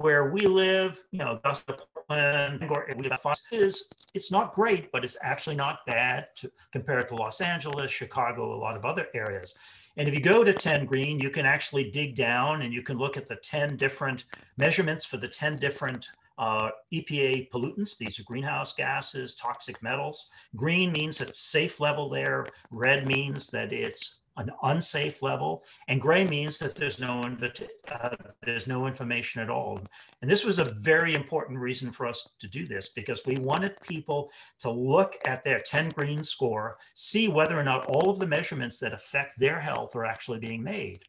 where we live, you know, Augusta, Portland, we have is it's not great, but it's actually not bad to, compared to Los Angeles, Chicago, a lot of other areas. And if you go to 10 green, you can actually dig down and you can look at the 10 different measurements for the 10 different uh, EPA pollutants. These are greenhouse gases, toxic metals. Green means it's safe level there. Red means that it's an unsafe level, and gray means that there's no uh, there's no information at all. And this was a very important reason for us to do this because we wanted people to look at their 10 green score, see whether or not all of the measurements that affect their health are actually being made.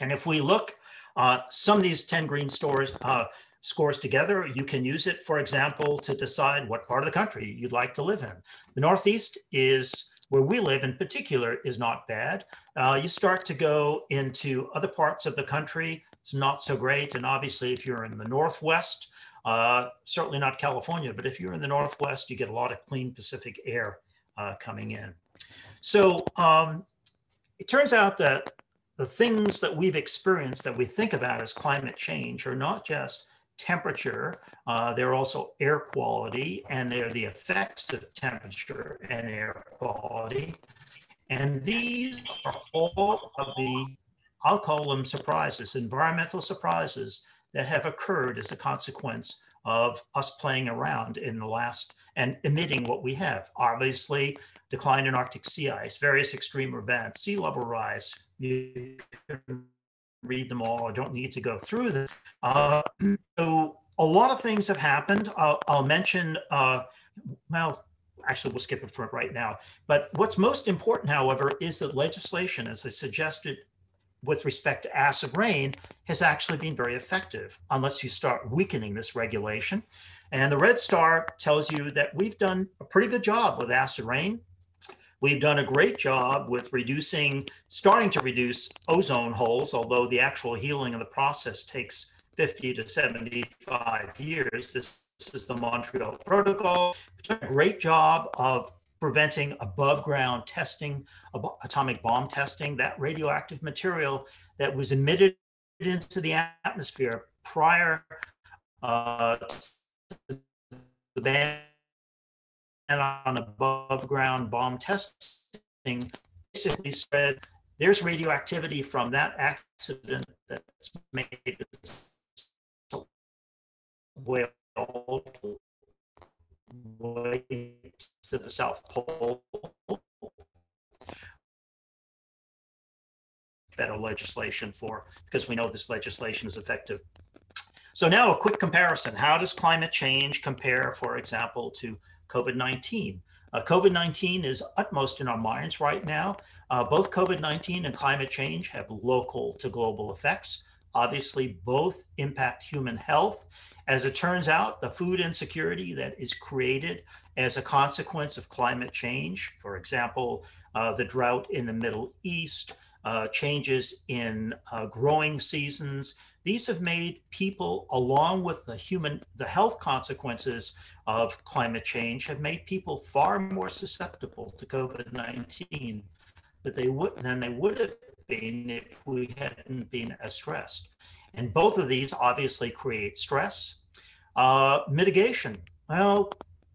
And if we look uh, some of these 10 green stores uh, scores together, you can use it, for example, to decide what part of the country you'd like to live in. The Northeast is where we live in particular is not bad. Uh, you start to go into other parts of the country, it's not so great. And obviously, if you're in the Northwest, uh, certainly not California, but if you're in the Northwest, you get a lot of clean Pacific air uh, coming in. So um, it turns out that the things that we've experienced that we think about as climate change are not just temperature. Uh, they're also air quality, and they're the effects of temperature and air quality. And these are all of the I'll call them surprises, environmental surprises that have occurred as a consequence of us playing around in the last and emitting what we have. Obviously, decline in Arctic sea ice, various extreme events, sea level rise. You can read them all. I don't need to go through them. Uh, so a lot of things have happened. I'll, I'll mention, uh, well, actually we'll skip it for right now. But what's most important, however, is that legislation, as I suggested with respect to acid rain, has actually been very effective unless you start weakening this regulation. And the red star tells you that we've done a pretty good job with acid rain. We've done a great job with reducing, starting to reduce ozone holes, although the actual healing of the process takes 50 to 75 years. This, this is the Montreal Protocol. We've done a great job of preventing above ground testing, atomic bomb testing, that radioactive material that was emitted into the atmosphere prior uh, to the ban on above ground bomb testing basically said there's radioactivity from that accident that's made way way to the South Pole. Better legislation for because we know this legislation is effective. So now a quick comparison. How does climate change compare, for example, to COVID-19? Uh, COVID-19 is utmost in our minds right now. Uh, both COVID-19 and climate change have local to global effects. Obviously, both impact human health as it turns out, the food insecurity that is created as a consequence of climate change, for example, uh, the drought in the Middle East, uh, changes in uh, growing seasons, these have made people, along with the human, the health consequences of climate change, have made people far more susceptible to COVID-19 than they would than they would have been if we hadn't been as stressed. And both of these obviously create stress. Uh, mitigation. Well,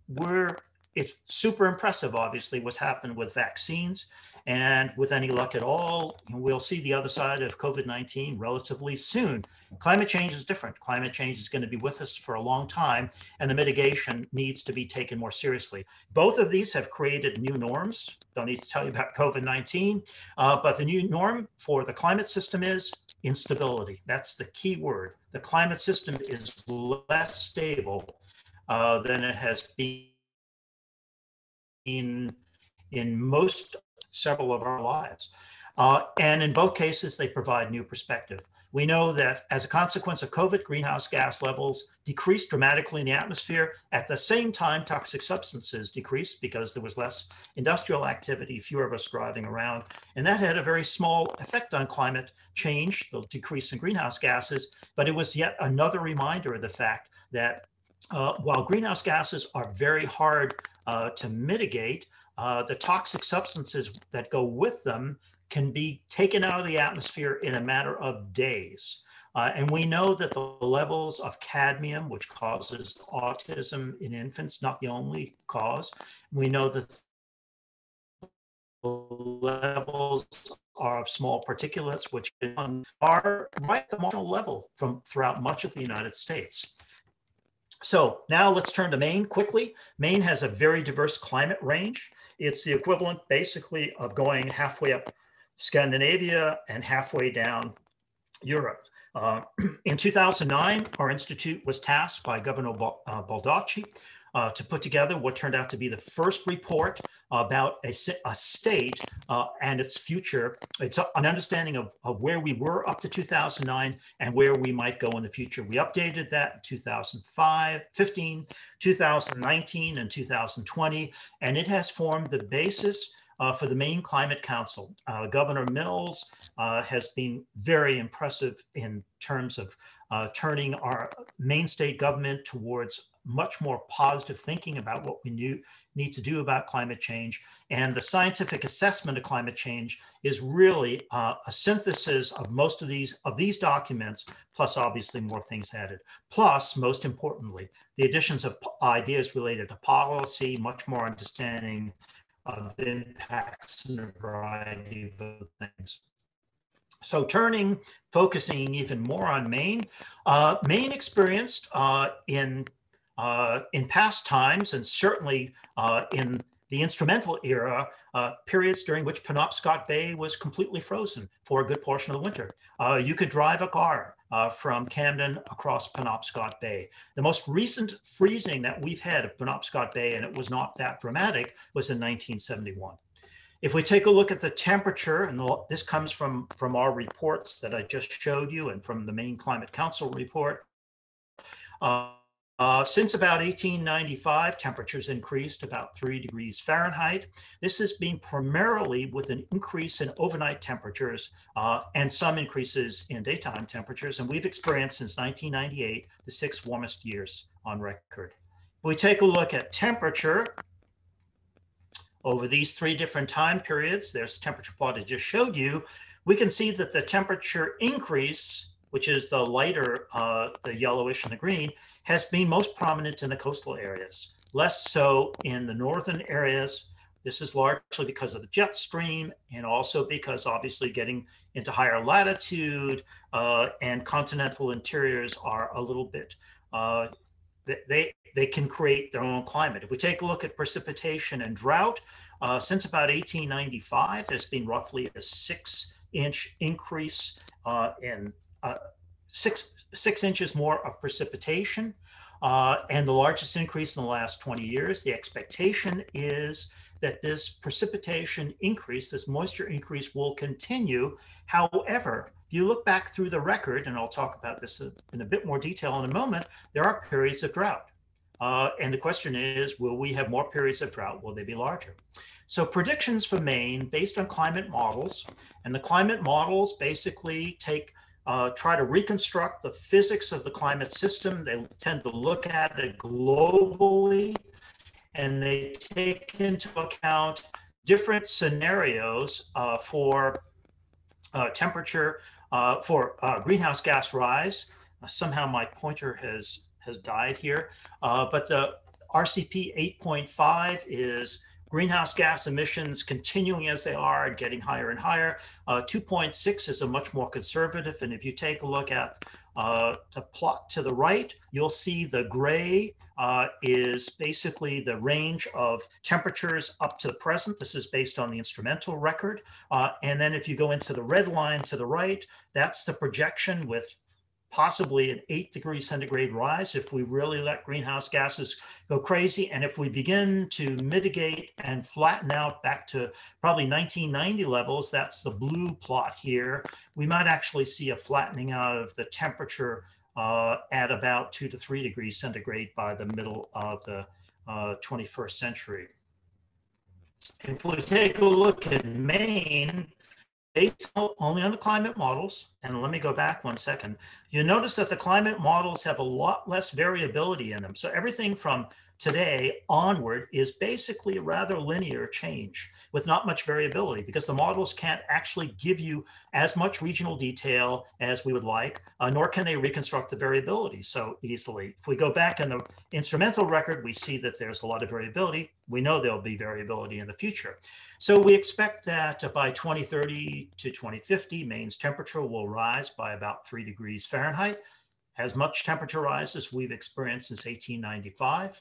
we're it's super impressive, obviously, what's happened with vaccines. And with any luck at all, we'll see the other side of COVID 19 relatively soon. Climate change is different. Climate change is going to be with us for a long time, and the mitigation needs to be taken more seriously. Both of these have created new norms. Don't need to tell you about COVID 19, uh, but the new norm for the climate system is instability. That's the key word. The climate system is less stable uh, than it has been in, in most several of our lives. Uh, and in both cases, they provide new perspective. We know that as a consequence of COVID, greenhouse gas levels decreased dramatically in the atmosphere. At the same time, toxic substances decreased because there was less industrial activity, fewer of us driving around. And that had a very small effect on climate change, the decrease in greenhouse gases. But it was yet another reminder of the fact that uh, while greenhouse gases are very hard uh, to mitigate, uh, the toxic substances that go with them can be taken out of the atmosphere in a matter of days. Uh, and we know that the levels of cadmium, which causes autism in infants, not the only cause. We know that levels are of small particulates, which are right at the marginal level from throughout much of the United States. So now let's turn to Maine quickly. Maine has a very diverse climate range. It's the equivalent basically of going halfway up Scandinavia and halfway down Europe. Uh, in 2009, our institute was tasked by Governor uh, Baldacci uh, to put together what turned out to be the first report about a, a state uh, and its future. It's an understanding of, of where we were up to 2009 and where we might go in the future. We updated that in 2005, 15, 2019, and 2020, and it has formed the basis uh, for the Maine Climate Council. Uh, Governor Mills uh, has been very impressive in terms of uh, turning our Maine state government towards much more positive thinking about what we knew, need to do about climate change. And the scientific assessment of climate change is really uh, a synthesis of most of these of these documents, plus obviously more things added. Plus, most importantly, the additions of ideas related to policy, much more understanding of impacts and a variety of things. So turning, focusing even more on Maine, uh, Maine experienced uh, in uh, in past times, and certainly uh, in the instrumental era, uh, periods during which Penobscot Bay was completely frozen for a good portion of the winter. Uh, you could drive a car uh, from Camden across Penobscot Bay. The most recent freezing that we've had of Penobscot Bay, and it was not that dramatic, was in 1971. If we take a look at the temperature, and this comes from, from our reports that I just showed you and from the Maine Climate Council report, uh, uh, since about 1895, temperatures increased about three degrees Fahrenheit. This has been primarily with an increase in overnight temperatures uh, and some increases in daytime temperatures. And we've experienced since 1998 the six warmest years on record. If we take a look at temperature over these three different time periods, there's the temperature plot I just showed you, we can see that the temperature increase, which is the lighter, uh, the yellowish and the green, has been most prominent in the coastal areas, less so in the northern areas. This is largely because of the jet stream and also because obviously getting into higher latitude uh, and continental interiors are a little bit, uh, they, they can create their own climate. If we take a look at precipitation and drought, uh, since about 1895, there's been roughly a six inch increase uh, in uh, six, six inches more of precipitation uh, and the largest increase in the last 20 years. The expectation is that this precipitation increase, this moisture increase will continue. However, you look back through the record, and I'll talk about this in a bit more detail in a moment, there are periods of drought. Uh, and the question is, will we have more periods of drought? Will they be larger? So predictions for Maine based on climate models, and the climate models basically take uh, try to reconstruct the physics of the climate system. They tend to look at it globally and they take into account different scenarios uh, for uh, temperature, uh, for uh, greenhouse gas rise. Uh, somehow my pointer has, has died here, but the RCP 8.5 is greenhouse gas emissions continuing as they are and getting higher and higher. Uh, 2.6 is a much more conservative. And if you take a look at uh, the plot to the right, you'll see the gray uh, is basically the range of temperatures up to the present. This is based on the instrumental record. Uh, and then if you go into the red line to the right, that's the projection with possibly an eight degree centigrade rise if we really let greenhouse gases go crazy. And if we begin to mitigate and flatten out back to probably 1990 levels, that's the blue plot here, we might actually see a flattening out of the temperature uh, at about two to three degrees centigrade by the middle of the uh, 21st century. If we take a look at Maine, based only on the climate models, and let me go back one second, you notice that the climate models have a lot less variability in them. So everything from today onward is basically a rather linear change with not much variability because the models can't actually give you as much regional detail as we would like, uh, nor can they reconstruct the variability so easily. If we go back in the instrumental record, we see that there's a lot of variability. We know there'll be variability in the future. So we expect that by 2030 to 2050, Maine's temperature will rise by about three degrees Fahrenheit, as much temperature rise as we've experienced since 1895.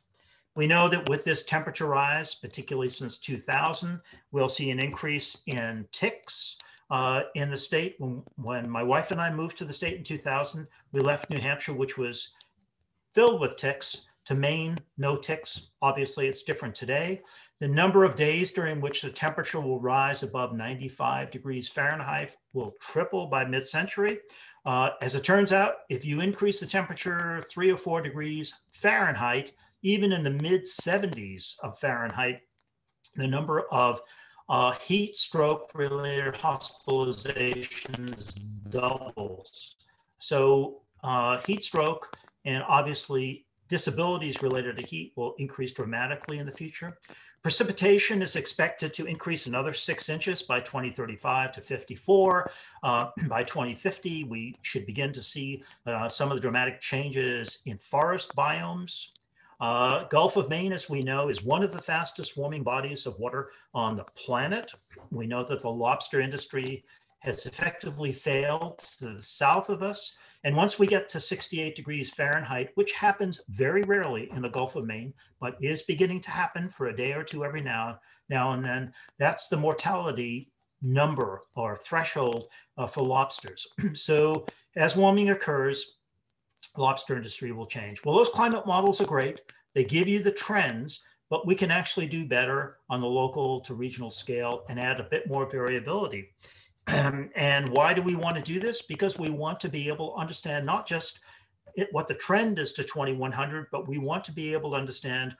We know that with this temperature rise, particularly since 2000, we'll see an increase in ticks uh, in the state. When, when my wife and I moved to the state in 2000, we left New Hampshire, which was filled with ticks, to Maine, no ticks. Obviously, it's different today. The number of days during which the temperature will rise above 95 degrees Fahrenheit will triple by mid century. Uh, as it turns out, if you increase the temperature three or four degrees Fahrenheit, even in the mid 70s of Fahrenheit, the number of uh, heat stroke related hospitalizations doubles. So, uh, heat stroke and obviously disabilities related to heat will increase dramatically in the future. Precipitation is expected to increase another six inches by 2035 to 54. Uh, by 2050, we should begin to see uh, some of the dramatic changes in forest biomes, uh, Gulf of Maine, as we know, is one of the fastest warming bodies of water on the planet. We know that the lobster industry has effectively failed to the south of us. And once we get to 68 degrees Fahrenheit, which happens very rarely in the Gulf of Maine, but is beginning to happen for a day or two every now, now and then, that's the mortality number or threshold uh, for lobsters. so as warming occurs, lobster industry will change. Well, those climate models are great. They give you the trends, but we can actually do better on the local to regional scale and add a bit more variability. And why do we want to do this? Because we want to be able to understand not just it, what the trend is to 2100, but we want to be able to understand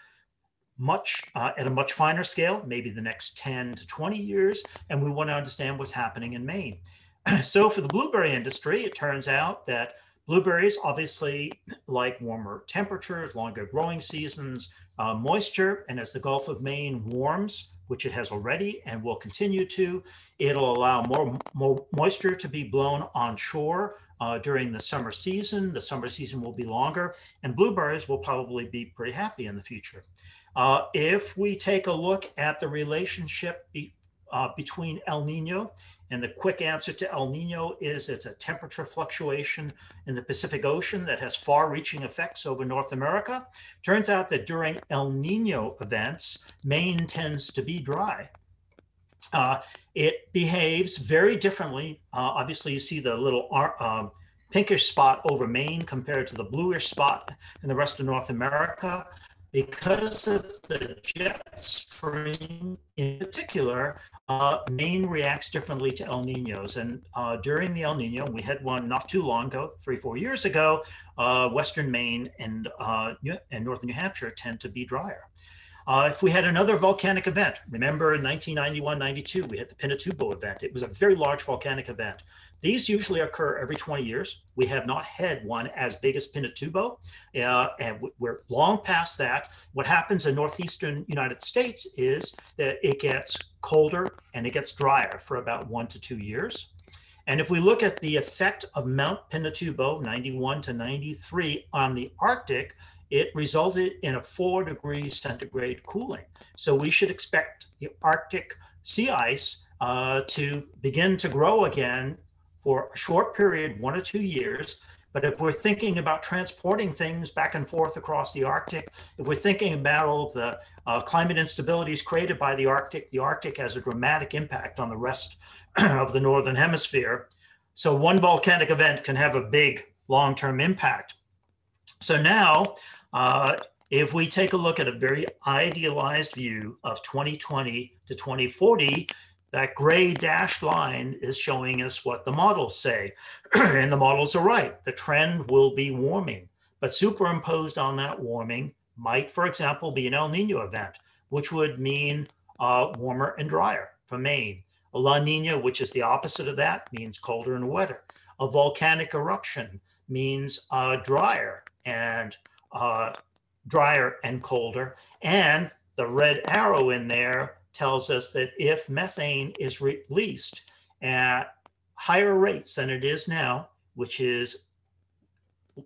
much uh, at a much finer scale, maybe the next 10 to 20 years, and we want to understand what's happening in Maine. so for the blueberry industry, it turns out that Blueberries obviously like warmer temperatures, longer growing seasons, uh, moisture, and as the Gulf of Maine warms, which it has already and will continue to, it'll allow more, more moisture to be blown onshore uh, during the summer season. The summer season will be longer, and blueberries will probably be pretty happy in the future. Uh, if we take a look at the relationship be, uh, between El Nino and the quick answer to El Nino is it's a temperature fluctuation in the Pacific Ocean that has far reaching effects over North America. Turns out that during El Nino events, Maine tends to be dry. Uh, it behaves very differently. Uh, obviously, you see the little uh, pinkish spot over Maine compared to the bluish spot in the rest of North America because of the jet stream in particular, uh, Maine reacts differently to El Ninos. And uh, during the El Nino, we had one not too long ago, three, four years ago, uh, Western Maine and, uh, and Northern New Hampshire tend to be drier. Uh, if we had another volcanic event, remember in 1991, 92, we had the Pinatubo event. It was a very large volcanic event. These usually occur every 20 years. We have not had one as big as Pinatubo, uh, and we're long past that. What happens in northeastern United States is that it gets colder and it gets drier for about one to two years. And if we look at the effect of Mount Pinatubo, 91 to 93, on the Arctic, it resulted in a four degrees centigrade cooling. So we should expect the Arctic sea ice uh, to begin to grow again for a short period, one or two years. But if we're thinking about transporting things back and forth across the Arctic, if we're thinking about all of the uh, climate instabilities created by the Arctic, the Arctic has a dramatic impact on the rest of the Northern Hemisphere. So one volcanic event can have a big long-term impact. So now, uh, if we take a look at a very idealized view of 2020 to 2040, that gray dashed line is showing us what the models say. and the models are right. The trend will be warming. But superimposed on that warming might, for example, be an El Nino event, which would mean uh, warmer and drier for Maine. A La Nina, which is the opposite of that, means colder and wetter. A volcanic eruption means uh, drier and uh, drier and colder. And the red arrow in there tells us that if methane is released at higher rates than it is now, which is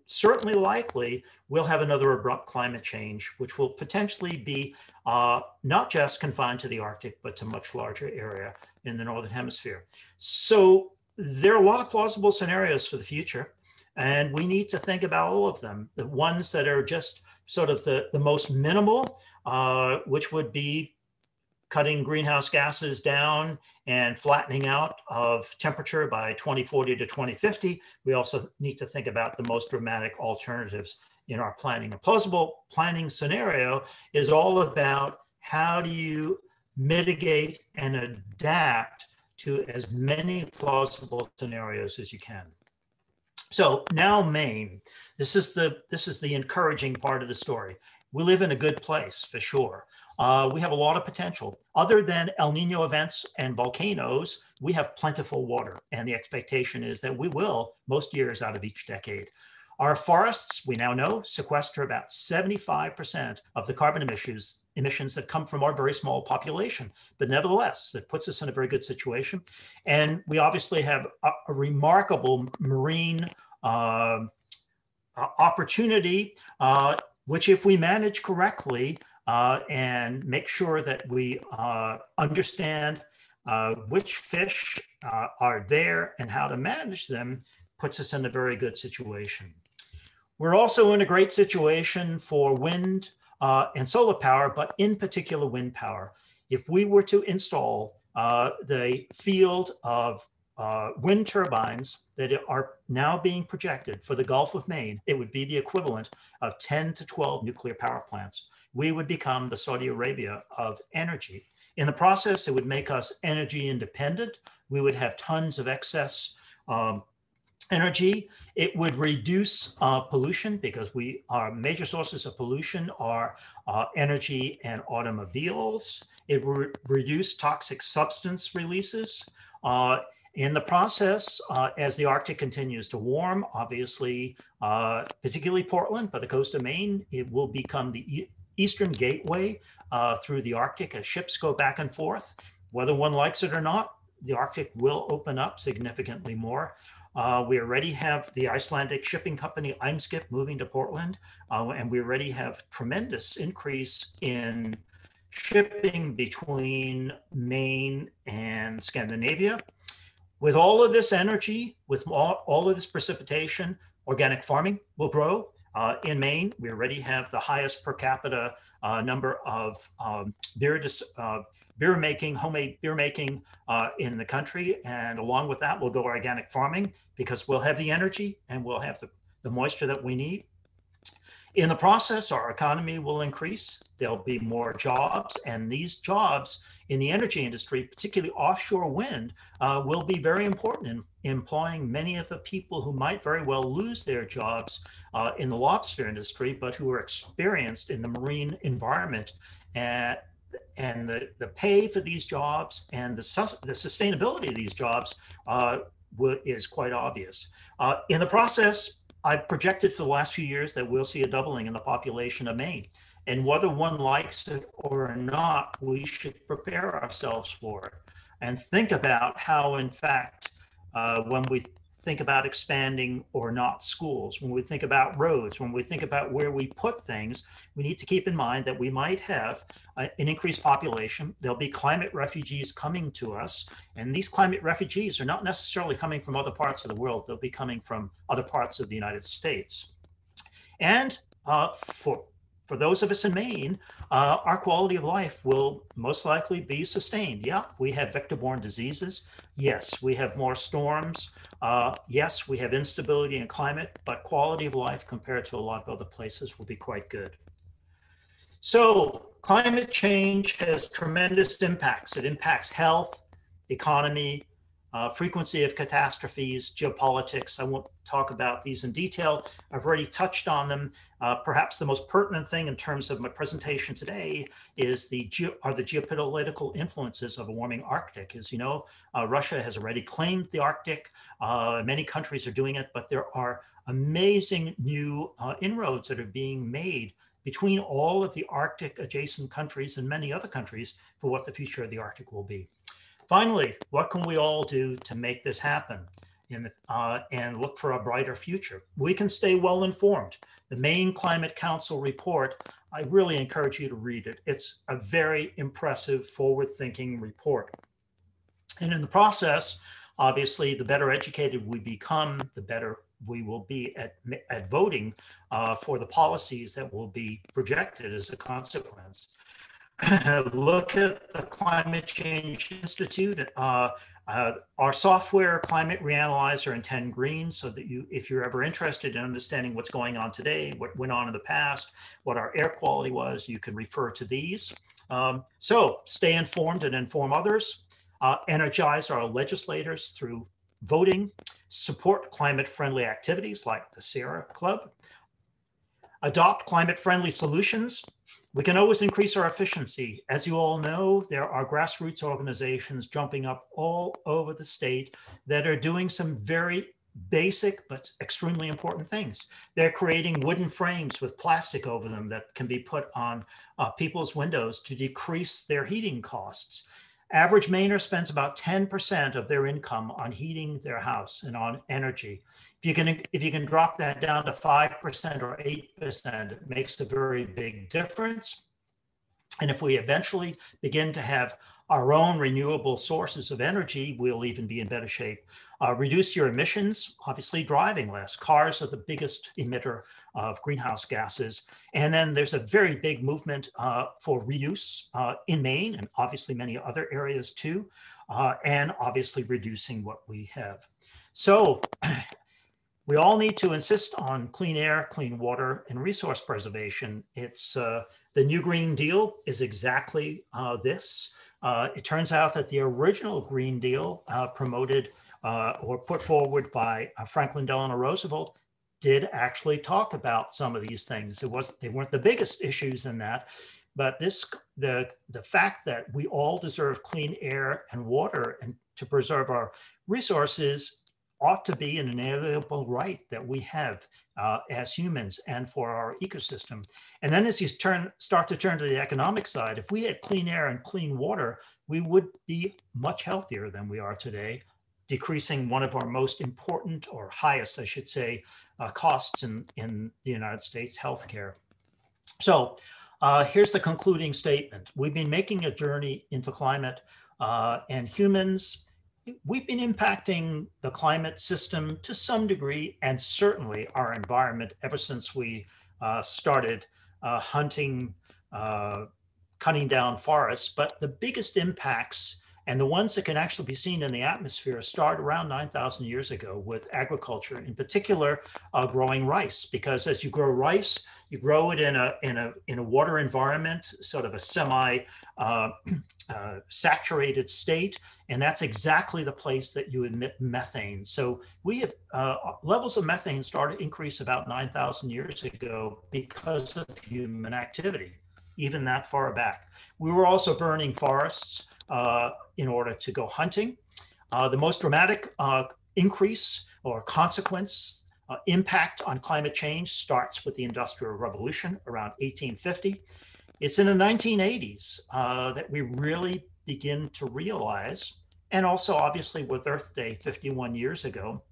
certainly likely, we'll have another abrupt climate change, which will potentially be uh, not just confined to the Arctic, but to much larger area in the Northern Hemisphere. So there are a lot of plausible scenarios for the future, and we need to think about all of them. The ones that are just sort of the, the most minimal, uh, which would be cutting greenhouse gases down and flattening out of temperature by 2040 to 2050. We also need to think about the most dramatic alternatives in our planning. A plausible planning scenario is all about how do you mitigate and adapt to as many plausible scenarios as you can. So now Maine, this is the this is the encouraging part of the story. We live in a good place for sure. Uh, we have a lot of potential. Other than El Nino events and volcanoes, we have plentiful water. And the expectation is that we will most years out of each decade. Our forests, we now know, sequester about 75% of the carbon emissions, emissions that come from our very small population. But nevertheless, it puts us in a very good situation. And we obviously have a, a remarkable marine uh, opportunity, uh, which if we manage correctly, uh, and make sure that we uh, understand uh, which fish uh, are there and how to manage them puts us in a very good situation. We're also in a great situation for wind uh, and solar power, but in particular wind power. If we were to install the field of uh, wind turbines that are now being projected for the Gulf of Maine, it would be the equivalent of 10 to 12 nuclear power plants. We would become the Saudi Arabia of energy. In the process, it would make us energy independent. We would have tons of excess um, energy. It would reduce uh, pollution because we our major sources of pollution are uh, energy and automobiles. It would reduce toxic substance releases. Uh, in the process, uh, as the Arctic continues to warm, obviously, uh, particularly Portland, but the coast of Maine, it will become the eastern gateway uh, through the Arctic as ships go back and forth. Whether one likes it or not, the Arctic will open up significantly more. Uh, we already have the Icelandic shipping company Eimskip moving to Portland, uh, and we already have tremendous increase in shipping between Maine and Scandinavia. With all of this energy, with all, all of this precipitation, organic farming will grow. Uh, in Maine, we already have the highest per capita uh, number of um, beer, uh, beer making, homemade beer making uh, in the country. And along with that, we'll go organic farming because we'll have the energy and we'll have the, the moisture that we need. In the process, our economy will increase. There'll be more jobs, and these jobs in the energy industry, particularly offshore wind, uh, will be very important in employing many of the people who might very well lose their jobs uh, in the lobster industry, but who are experienced in the marine environment. And, and the, the pay for these jobs and the, the sustainability of these jobs uh, is quite obvious. Uh, in the process, I've projected for the last few years that we'll see a doubling in the population of Maine. And whether one likes it or not, we should prepare ourselves for it and think about how, in fact, uh, when we think about expanding or not schools, when we think about roads, when we think about where we put things, we need to keep in mind that we might have a, an increased population. There'll be climate refugees coming to us. And these climate refugees are not necessarily coming from other parts of the world, they'll be coming from other parts of the United States. And uh, for for those of us in Maine, uh, our quality of life will most likely be sustained. Yeah, we have vector borne diseases. Yes, we have more storms. Uh, yes, we have instability in climate, but quality of life compared to a lot of other places will be quite good. So, climate change has tremendous impacts. It impacts health, economy, uh, frequency of catastrophes, geopolitics. I won't talk about these in detail. I've already touched on them. Uh, perhaps the most pertinent thing in terms of my presentation today is the are the geopolitical influences of a warming Arctic. As you know, uh, Russia has already claimed the Arctic. Uh, many countries are doing it, but there are amazing new uh, inroads that are being made between all of the Arctic adjacent countries and many other countries for what the future of the Arctic will be. Finally, what can we all do to make this happen the, uh, and look for a brighter future? We can stay well informed. The Maine Climate Council report, I really encourage you to read it. It's a very impressive, forward thinking report. And in the process, obviously, the better educated we become, the better we will be at, at voting uh, for the policies that will be projected as a consequence. look at the Climate Change Institute. Uh, uh, our software, Climate Reanalyzer and 10 Green, so that you, if you're ever interested in understanding what's going on today, what went on in the past, what our air quality was, you can refer to these. Um, so stay informed and inform others. Uh, energize our legislators through voting, support climate friendly activities like the Sierra Club, adopt climate friendly solutions we can always increase our efficiency. As you all know, there are grassroots organizations jumping up all over the state that are doing some very basic but extremely important things. They're creating wooden frames with plastic over them that can be put on uh, people's windows to decrease their heating costs. Average Mainer spends about 10% of their income on heating their house and on energy. If you can if you can drop that down to 5% or 8%, it makes a very big difference. And if we eventually begin to have our own renewable sources of energy, we'll even be in better shape. Uh, reduce your emissions, obviously driving less. Cars are the biggest emitter of greenhouse gases. And then there's a very big movement uh, for reuse uh, in Maine and obviously many other areas too, uh, and obviously reducing what we have. So we all need to insist on clean air, clean water, and resource preservation. It's uh, the new Green Deal is exactly uh, this. Uh, it turns out that the original Green Deal promoted or put forward by Franklin Delano Roosevelt did actually talk about some of these things. It was they weren't the biggest issues in that, but this the the fact that we all deserve clean air and water and to preserve our resources ought to be an inalienable right that we have uh, as humans and for our ecosystem. And then as you turn start to turn to the economic side, if we had clean air and clean water, we would be much healthier than we are today, decreasing one of our most important or highest, I should say, uh, costs in, in the United States healthcare. So uh, here's the concluding statement. We've been making a journey into climate uh, and humans, we've been impacting the climate system to some degree and certainly our environment ever since we uh, started uh, hunting, uh, cutting down forests. But the biggest impacts and the ones that can actually be seen in the atmosphere start around 9,000 years ago with agriculture, in particular, uh, growing rice. Because as you grow rice, you grow it in a in a in a water environment, sort of a semi uh, uh, saturated state, and that's exactly the place that you emit methane. So we have uh, levels of methane started to increase about 9,000 years ago because of human activity, even that far back. We were also burning forests uh, in order to go hunting. Uh, the most dramatic uh, increase or consequence uh, impact on climate change starts with the Industrial Revolution around 1850. It's in the 1980s uh, that we really begin to realize, and also obviously with Earth Day 51 years ago,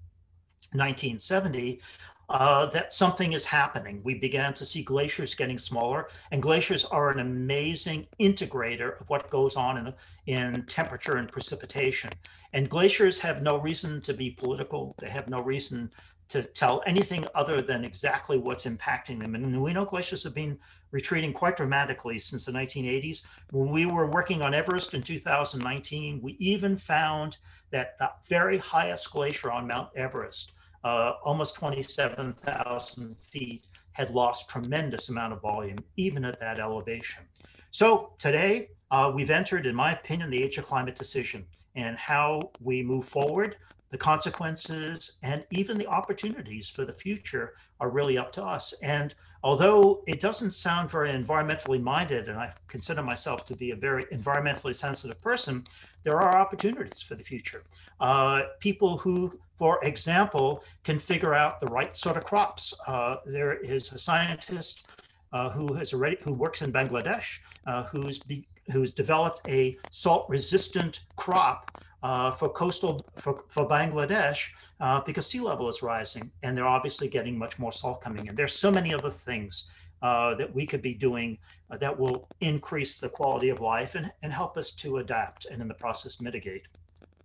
1970, uh, that something is happening. We began to see glaciers getting smaller, and glaciers are an amazing integrator of what goes on in, the, in temperature and precipitation. And glaciers have no reason to be political. They have no reason to tell anything other than exactly what's impacting them. And we know glaciers have been retreating quite dramatically since the 1980s. When we were working on Everest in 2019, we even found that the very highest glacier on Mount Everest uh, almost 27,000 feet, had lost tremendous amount of volume, even at that elevation. So today, uh, we've entered, in my opinion, the age of climate decision and how we move forward. The consequences and even the opportunities for the future are really up to us. And although it doesn't sound very environmentally minded, and I consider myself to be a very environmentally sensitive person, there are opportunities for the future. Uh, people who for example, can figure out the right sort of crops. Uh, there is a scientist uh, who has already who works in Bangladesh uh, who's be, who's developed a salt-resistant crop uh, for coastal for, for Bangladesh uh, because sea level is rising and they're obviously getting much more salt coming in. There's so many other things uh, that we could be doing uh, that will increase the quality of life and, and help us to adapt and in the process mitigate.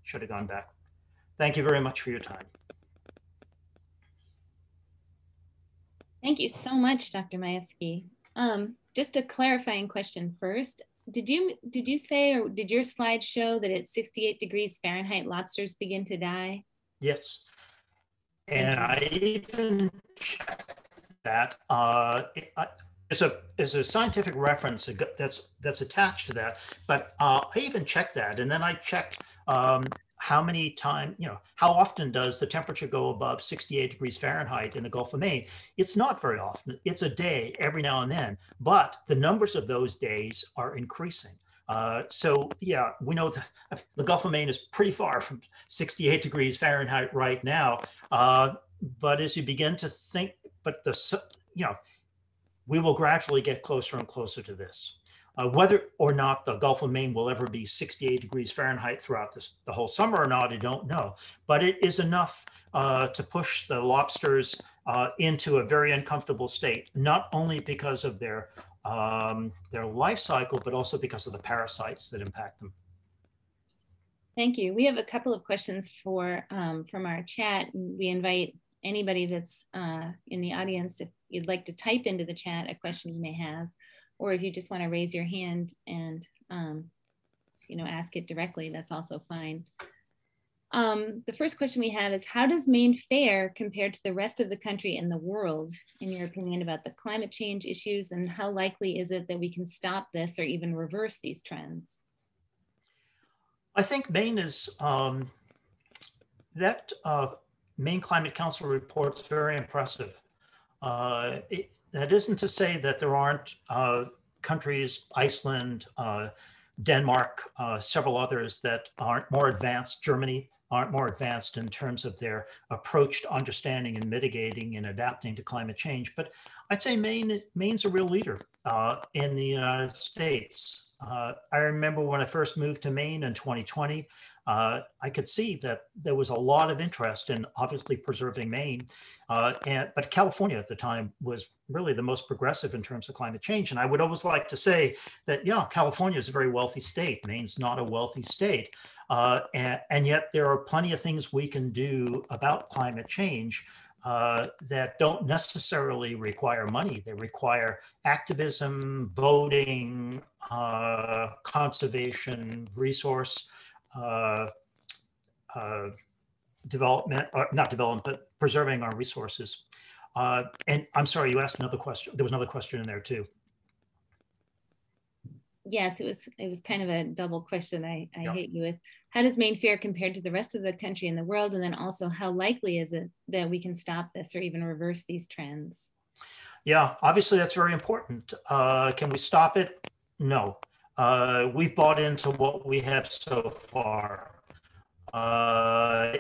Should have gone back. Thank you very much for your time. Thank you so much, Dr. Mayewski. Um, just a clarifying question first. Did you did you say or did your slide show that at 68 degrees Fahrenheit lobsters begin to die? Yes. And I even checked that. Uh, it, I, there's a there's a scientific reference that's that's attached to that, but uh, I even checked that, and then I checked um, how many time, you know, how often does the temperature go above 68 degrees Fahrenheit in the Gulf of Maine? It's not very often. It's a day every now and then, but the numbers of those days are increasing. Uh, so yeah, we know that the Gulf of Maine is pretty far from 68 degrees Fahrenheit right now. Uh, but as you begin to think, but the, you know, we will gradually get closer and closer to this. Uh, whether or not the Gulf of Maine will ever be 68 degrees Fahrenheit throughout this, the whole summer or not, I don't know. But it is enough uh, to push the lobsters uh, into a very uncomfortable state, not only because of their um, their life cycle, but also because of the parasites that impact them. Thank you. We have a couple of questions for um, from our chat. We invite anybody that's uh, in the audience, if you'd like to type into the chat a question you may have, or if you just want to raise your hand and um, you know ask it directly, that's also fine. Um, the first question we have is how does Maine fare compared to the rest of the country and the world, in your opinion, about the climate change issues and how likely is it that we can stop this or even reverse these trends? I think Maine is, um, that uh, Maine Climate Council report is very impressive. Uh, it, that isn't to say that there aren't uh, countries, Iceland, uh, Denmark, uh, several others that aren't more advanced, Germany, aren't more advanced in terms of their approach to understanding and mitigating and adapting to climate change. But I'd say Maine, Maine's a real leader uh, in the United States. Uh, I remember when I first moved to Maine in 2020, uh, I could see that there was a lot of interest in obviously preserving Maine, uh, and, but California at the time was really the most progressive in terms of climate change. And I would always like to say that, yeah, California is a very wealthy state. Maine's not a wealthy state. Uh, and, and, yet there are plenty of things we can do about climate change uh, that don't necessarily require money. They require activism, voting, uh, conservation, resource development, or not development, but preserving our resources. Uh, and I'm sorry, you asked another question. There was another question in there too yes, it was it was kind of a double question I, I hit you with. How does Maine fare compared to the rest of the country and the world? And then also how likely is it that we can stop this or even reverse these trends? Yeah, obviously that's very important. Uh, can we stop it? No. Uh, we've bought into what we have so far. Uh,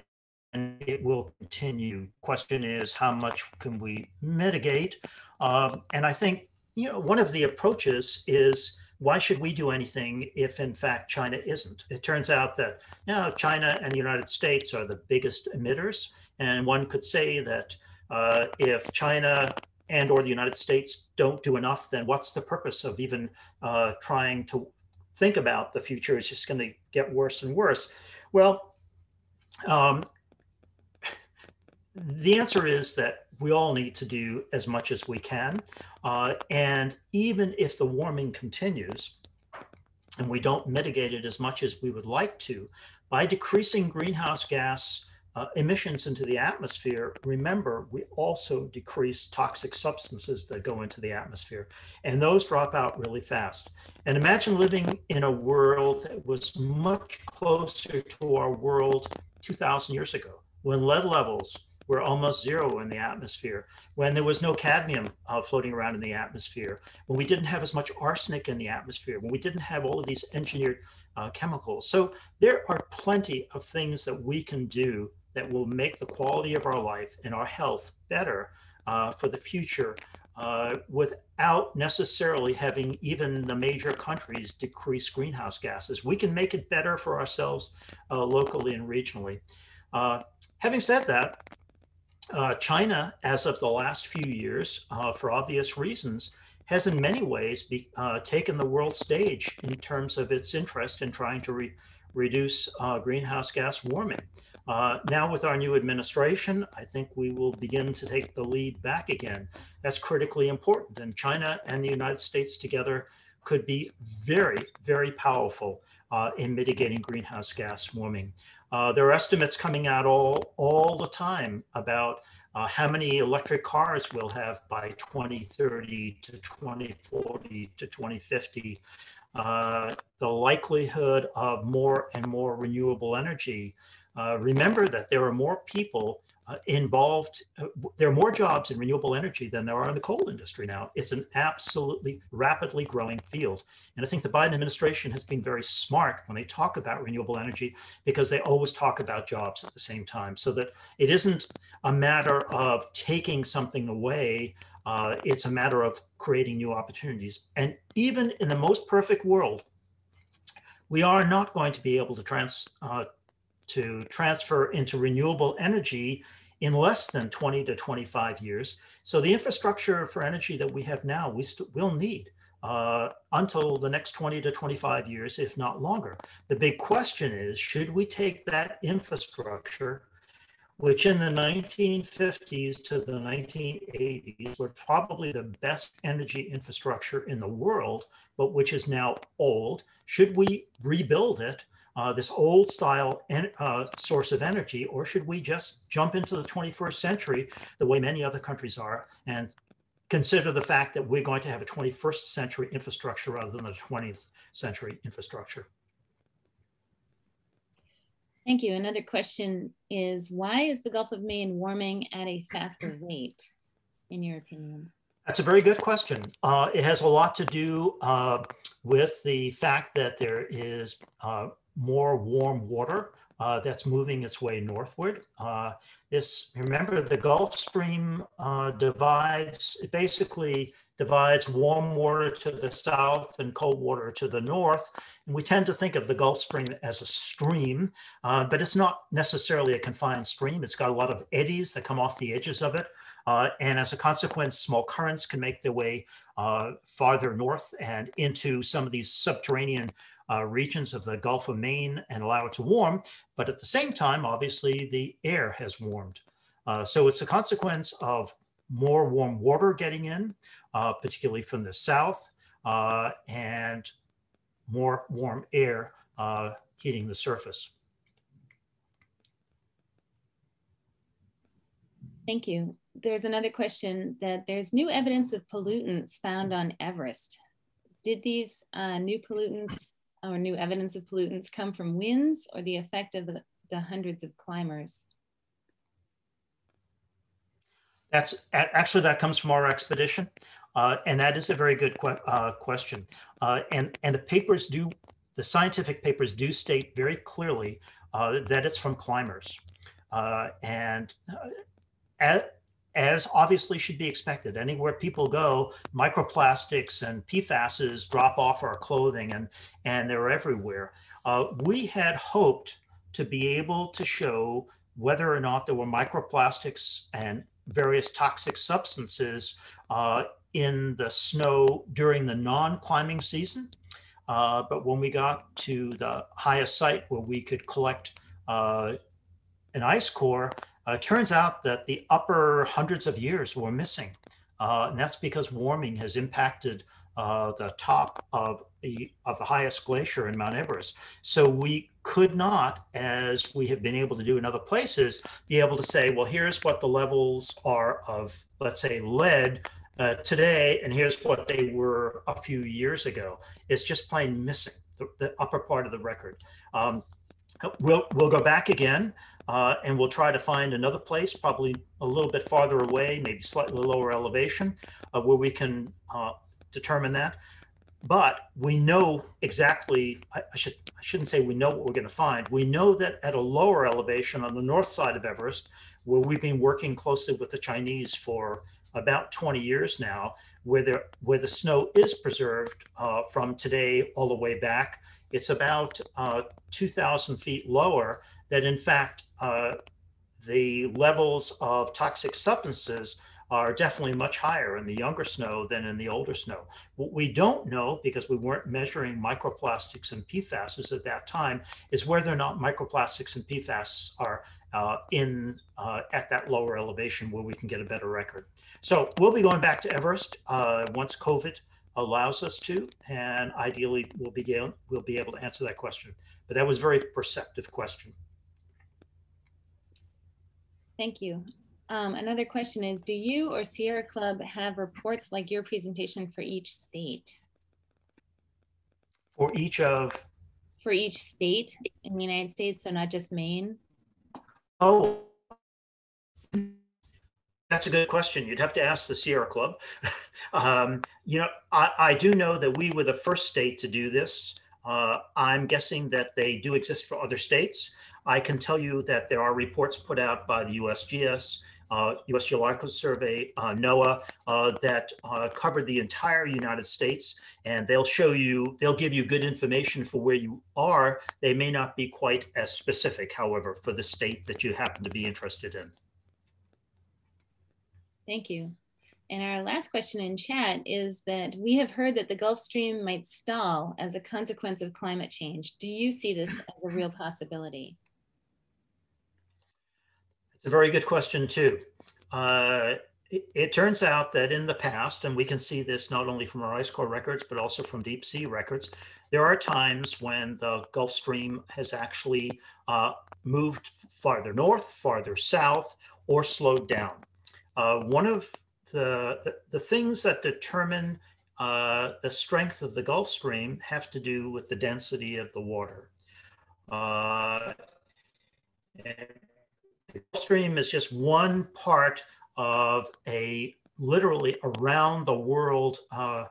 and it will continue. Question is, how much can we mitigate? Um, and I think, you know, one of the approaches is why should we do anything if in fact China isn't? It turns out that you know, China and the United States are the biggest emitters. And one could say that uh, if China and or the United States don't do enough, then what's the purpose of even uh, trying to think about the future? It's just going to get worse and worse. Well, um, the answer is that we all need to do as much as we can. Uh, and even if the warming continues and we don't mitigate it as much as we would like to, by decreasing greenhouse gas uh, emissions into the atmosphere, remember, we also decrease toxic substances that go into the atmosphere, and those drop out really fast. And imagine living in a world that was much closer to our world 2,000 years ago, when lead levels were almost zero in the atmosphere, when there was no cadmium uh, floating around in the atmosphere, when we didn't have as much arsenic in the atmosphere, when we didn't have all of these engineered uh, chemicals. So there are plenty of things that we can do that will make the quality of our life and our health better uh, for the future uh, without necessarily having even the major countries decrease greenhouse gases. We can make it better for ourselves uh, locally and regionally. Uh, having said that, uh, China, as of the last few years, uh, for obvious reasons, has in many ways be, uh, taken the world stage in terms of its interest in trying to re reduce greenhouse gas warming. Uh, now, with our new administration, I think we will begin to take the lead back again. That's critically important. And China and the United States together could be very, very powerful uh, in mitigating greenhouse gas warming. Uh, there are estimates coming out all, all the time about uh, how many electric cars we'll have by 2030 to 2040 to 2050. Uh, the likelihood of more and more renewable energy. Uh, remember that there are more people uh, involved. Uh, there are more jobs in renewable energy than there are in the coal industry now. It's an absolutely rapidly growing field. And I think the Biden administration has been very smart when they talk about renewable energy because they always talk about jobs at the same time so that it isn't a matter of taking something away. Uh, it's a matter of creating new opportunities. And even in the most perfect world, we are not going to be able to trans, uh, to transfer into renewable energy in less than 20 to 25 years. So the infrastructure for energy that we have now, we will need. uh, until the next 20 to 25 years, if not longer. The big question is, should we take that infrastructure, which in the 1950s to the 1980s were probably the best energy infrastructure in the world, but which is now old, should we rebuild it, uh, this old style en- uh, source of energy, or should we just jump into the 21st century the way many other countries are and consider the fact that we're going to have a 21st century infrastructure rather than a 20th century infrastructure. Thank you. Another question is why is the Gulf of Maine warming at a faster rate, in your opinion? That's a very good question. Uh, it has a lot to do uh, with the fact that there is uh, more warm water uh, that's moving its way northward. Uh, this, remember, the Gulf Stream uh, divides, it basically divides warm water to the south and cold water to the north. And we tend to think of the Gulf Stream as a stream, uh, but it's not necessarily a confined stream. It's got a lot of eddies that come off the edges of it. Uh, and as a consequence, small currents can make their way uh, farther north and into some of these subterranean uh, regions of the Gulf of Maine and allow it to warm. But at the same time, obviously, the air has warmed. Uh, so it's a consequence of more warm water getting in, uh, particularly from the south, uh, and more warm air uh, heating the surface. Thank you. There's another question that there's new evidence of pollutants found on Everest. Did these uh, new pollutants or new evidence of pollutants come from winds or the effect of the, the hundreds of climbers? That's actually that comes from our expedition, uh, and that is a very good que uh, question. Uh, and and the papers do, the scientific papers do state very clearly uh, that it's from climbers, uh, and uh, as obviously should be expected. Anywhere people go, microplastics and PFASs drop off our clothing and, and they're everywhere. Uh, we had hoped to be able to show whether or not there were microplastics and various toxic substances uh, in the snow during the non-climbing season. Uh, but when we got to the highest site where we could collect uh, an ice core, it turns out that the upper hundreds of years were missing. Uh, and that's because warming has impacted uh, the top of the of the highest glacier in Mount Everest. So we could not, as we have been able to do in other places, be able to say, well, here's what the levels are of, let's say, lead uh, today, and here's what they were a few years ago. It's just plain missing the, the upper part of the record. Um, we'll we'll go back again. Uh, and we'll try to find another place, probably a little bit farther away, maybe slightly lower elevation, uh, where we can uh, determine that. But we know exactly, I, I, should, I shouldn't say we know what we're going to find. We know that at a lower elevation on the north side of Everest, where we've been working closely with the Chinese for about 20 years now, where, there, where the snow is preserved uh, from today all the way back, it's about uh, 2,000 feet lower that in fact uh, the levels of toxic substances are definitely much higher in the younger snow than in the older snow. What we don't know, because we weren't measuring microplastics and PFAS at that time, is whether or not microplastics and PFAS are uh, in uh, at that lower elevation where we can get a better record. So we'll be going back to Everest uh, once COVID allows us to, and ideally we'll be, we'll be able to answer that question. But that was a very perceptive question. Thank you. Um, another question is, do you or Sierra Club have reports like your presentation for each state? For each of? For each state in the United States, so not just Maine? Oh, that's a good question. You'd have to ask the Sierra Club. um, you know, I, I, do know that we were the first state to do this. Uh, I'm guessing that they do exist for other states. I can tell you that there are reports put out by the USGS, uh, U.S. Geological Survey, uh, NOAA, uh, that uh, cover the entire United States, and they'll show you, they'll give you good information for where you are. They may not be quite as specific, however, for the state that you happen to be interested in. Thank you. And our last question in chat is that we have heard that the Gulf Stream might stall as a consequence of climate change. Do you see this as a real possibility? It's a very good question too. Uh, it, it, turns out that in the past, and we can see this not only from our ice core records, but also from deep sea records, there are times when the Gulf Stream has actually uh, moved farther north, farther south, or slowed down. Uh, one of the, the, the, things that determine uh, the strength of the Gulf Stream have to do with the density of the water. Uh, the Gulf Stream is just one part of a literally around the world uh,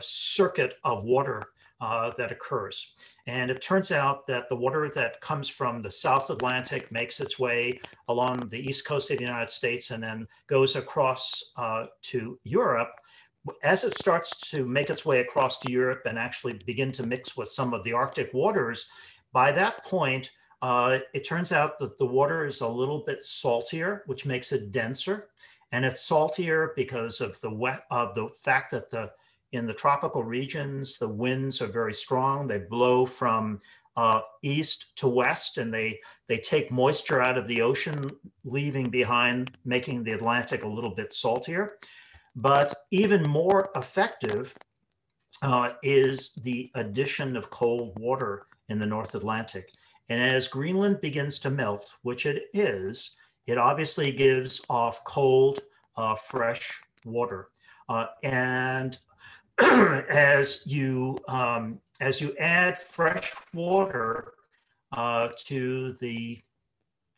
circuit of water uh, that occurs. And it turns out that the water that comes from the South Atlantic makes its way along the east coast of the United States and then goes across uh, to Europe. As it starts to make its way across to Europe and actually begin to mix with some of the Arctic waters, by that point, uh, it turns out that the water is a little bit saltier, which makes it denser. And it's saltier because of the wet of the fact that the in the tropical regions, the winds are very strong. They blow from uh, east to west, and they they take moisture out of the ocean, leaving behind, making the Atlantic a little bit saltier. But even more effective uh, is the addition of cold water in the North Atlantic. And as Greenland begins to melt, which it is, it obviously gives off cold, uh, fresh water. Uh, and as you um, as you add fresh water uh, to the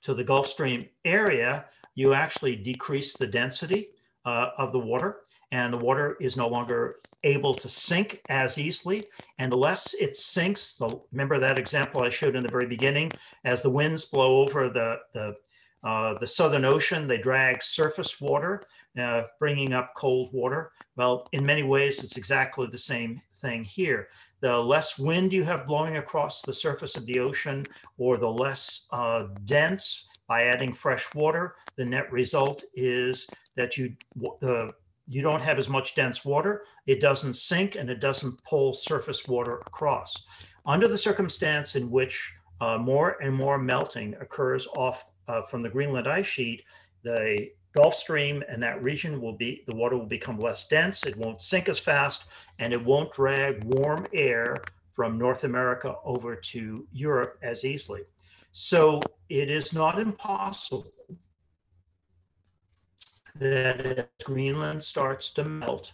to the Gulf Stream area, you actually decrease the density uh, of the water, and the water is no longer able to sink as easily. And the less it sinks, the remember that example I showed in the very beginning, as the winds blow over the the uh, the Southern Ocean, they drag surface water, uh, bringing up cold water. Well, in many ways, it's exactly the same thing here. The less wind you have blowing across the surface of the ocean, or the less uh, dense by adding fresh water, the net result is that you the you don't have as much dense water. It doesn't sink and it doesn't pull surface water across. Under the circumstance in which uh, more and more melting occurs off uh, from the Greenland ice sheet, the Gulf Stream and that region will be, the water will become less dense, it won't sink as fast, and it won't drag warm air from North America over to Europe as easily. So it is not impossible that as Greenland starts to melt,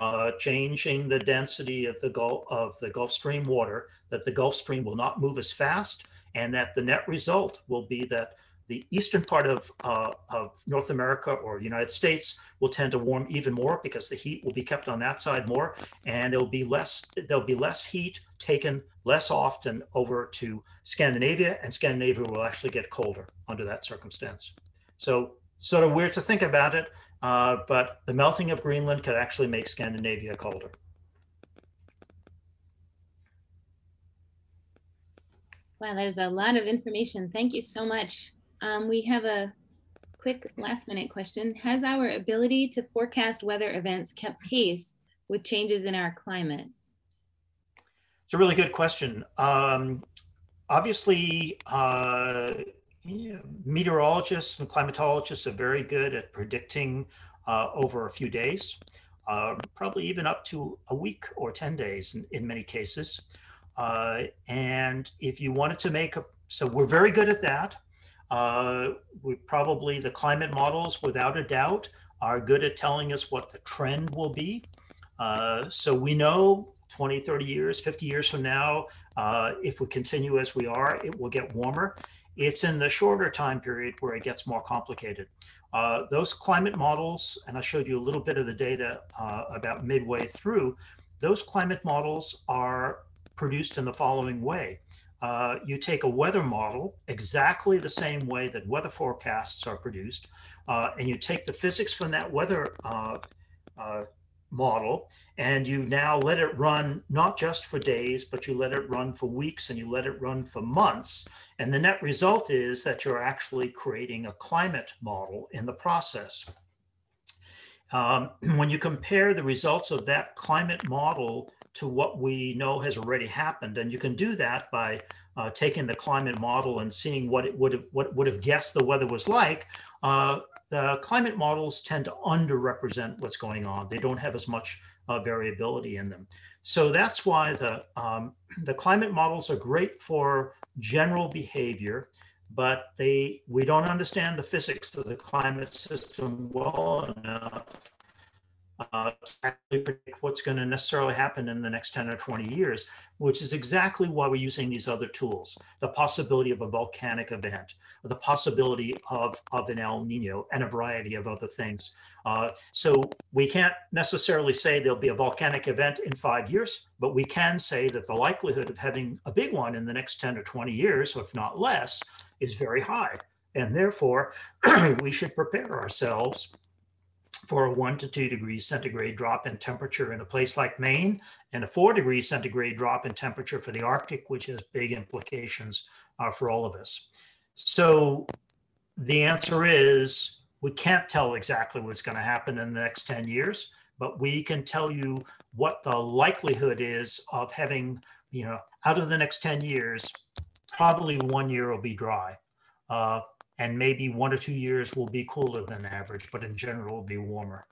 uh, changing the density of the Gulf of the Gulf Stream water, that the Gulf Stream will not move as fast, and that the net result will be that the eastern part of, uh, of North America or United States will tend to warm even more because the heat will be kept on that side more, and there'll be less there'll be less heat taken less often over to Scandinavia, and Scandinavia will actually get colder under that circumstance. So sort of weird to think about it, uh, but the melting of Greenland could actually make Scandinavia colder. Wow, that is a lot of information. Thank you so much. Um, we have a quick last minute question. Has our ability to forecast weather events kept pace with changes in our climate? It's a really good question. Um, obviously, uh, meteorologists and climatologists are very good at predicting uh, over a few days, uh, probably even up to a week or 10 days in, in many cases. Uh, and if you wanted to make a, so we're very good at that. Uh, we probably, the climate models, without a doubt, are good at telling us what the trend will be. Uh, so we know 20, 30 years, 50 years from now, uh, if we continue as we are, it will get warmer. It's in the shorter time period where it gets more complicated. Uh, those climate models, and I showed you a little bit of the data uh, about midway through, those climate models are produced in the following way uh, you take a weather model exactly the same way that weather forecasts are produced, uh, and you take the physics from that weather uh, uh, model, and you now let it run not just for days, but you let it run for weeks and you let it run for months. And the net result is that you're actually creating a climate model in the process. Um, when you compare the results of that climate model to what we know has already happened, and you can do that by uh, taking the climate model and seeing what it would have what would have guessed the weather was like. Uh, the climate models tend to underrepresent what's going on. They don't have as much uh, variability in them. So that's why the, um, the climate models are great for general behavior, but they we don't understand the physics of the climate system well enough uh, to predict what's going to necessarily happen in the next 10 or 20 years, which is exactly why we're using these other tools. The possibility of a volcanic event, the possibility of, of an El Nino, and a variety of other things. Uh, so we can't necessarily say there'll be a volcanic event in five years, but we can say that the likelihood of having a big one in the next 10 or 20 years, if not less, is very high. And therefore, we should prepare ourselves for a one to two degrees centigrade drop in temperature in a place like Maine and a four degrees centigrade drop in temperature for the Arctic, which has big implications uh, for all of us. So the answer is we can't tell exactly what's going to happen in the next 10 years, but we can tell you what the likelihood is of having, you know, out of the next 10 years, probably one year will be dry. Uh, and maybe one or two years will be cooler than average, but in general will be warmer.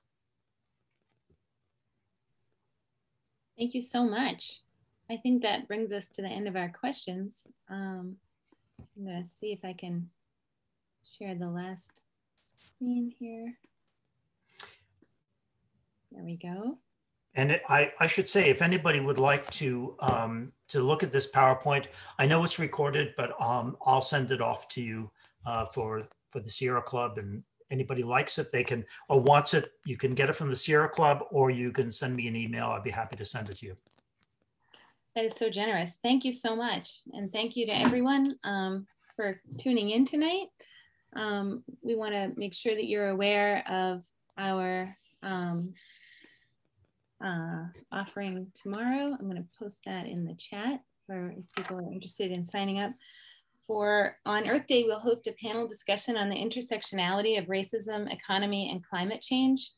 Thank you so much. I think that brings us to the end of our questions. Um, I'm gonna see if I can share the last screen here. There we go. And it, I, I should say, if anybody would like to um, to look at this PowerPoint, I know it's recorded, but um, I'll send it off to you uh, for for the Sierra Club. And anybody likes it, they can or wants it, you can get it from the Sierra Club, or you can send me an email. I'd be happy to send it to you. That is so generous. Thank you so much, and thank you to everyone um, for tuning in tonight. Um, we want to make sure that you're aware of our um, uh, offering tomorrow. I'm going to post that in the chat for if people are interested in signing up. For on Earth Day, we'll host a panel discussion on the intersectionality of racism, economy, and climate change.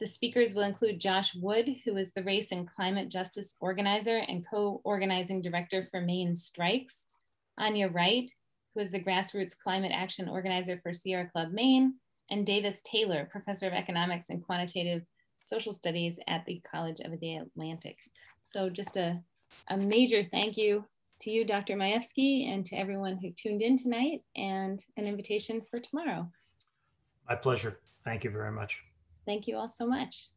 The speakers will include Josh Wood, who is the race and climate justice organizer and co-organizing director for Maine Strikes, Anya Wright, who is the grassroots climate action organizer for Sierra Club Maine, and Davis Taylor, professor of economics and quantitative social studies at the College of the Atlantic. So just a, a major thank you to you, Dr. Mayewski, and to everyone who tuned in tonight, and an invitation for tomorrow. My pleasure. Thank you very much. Thank you all so much.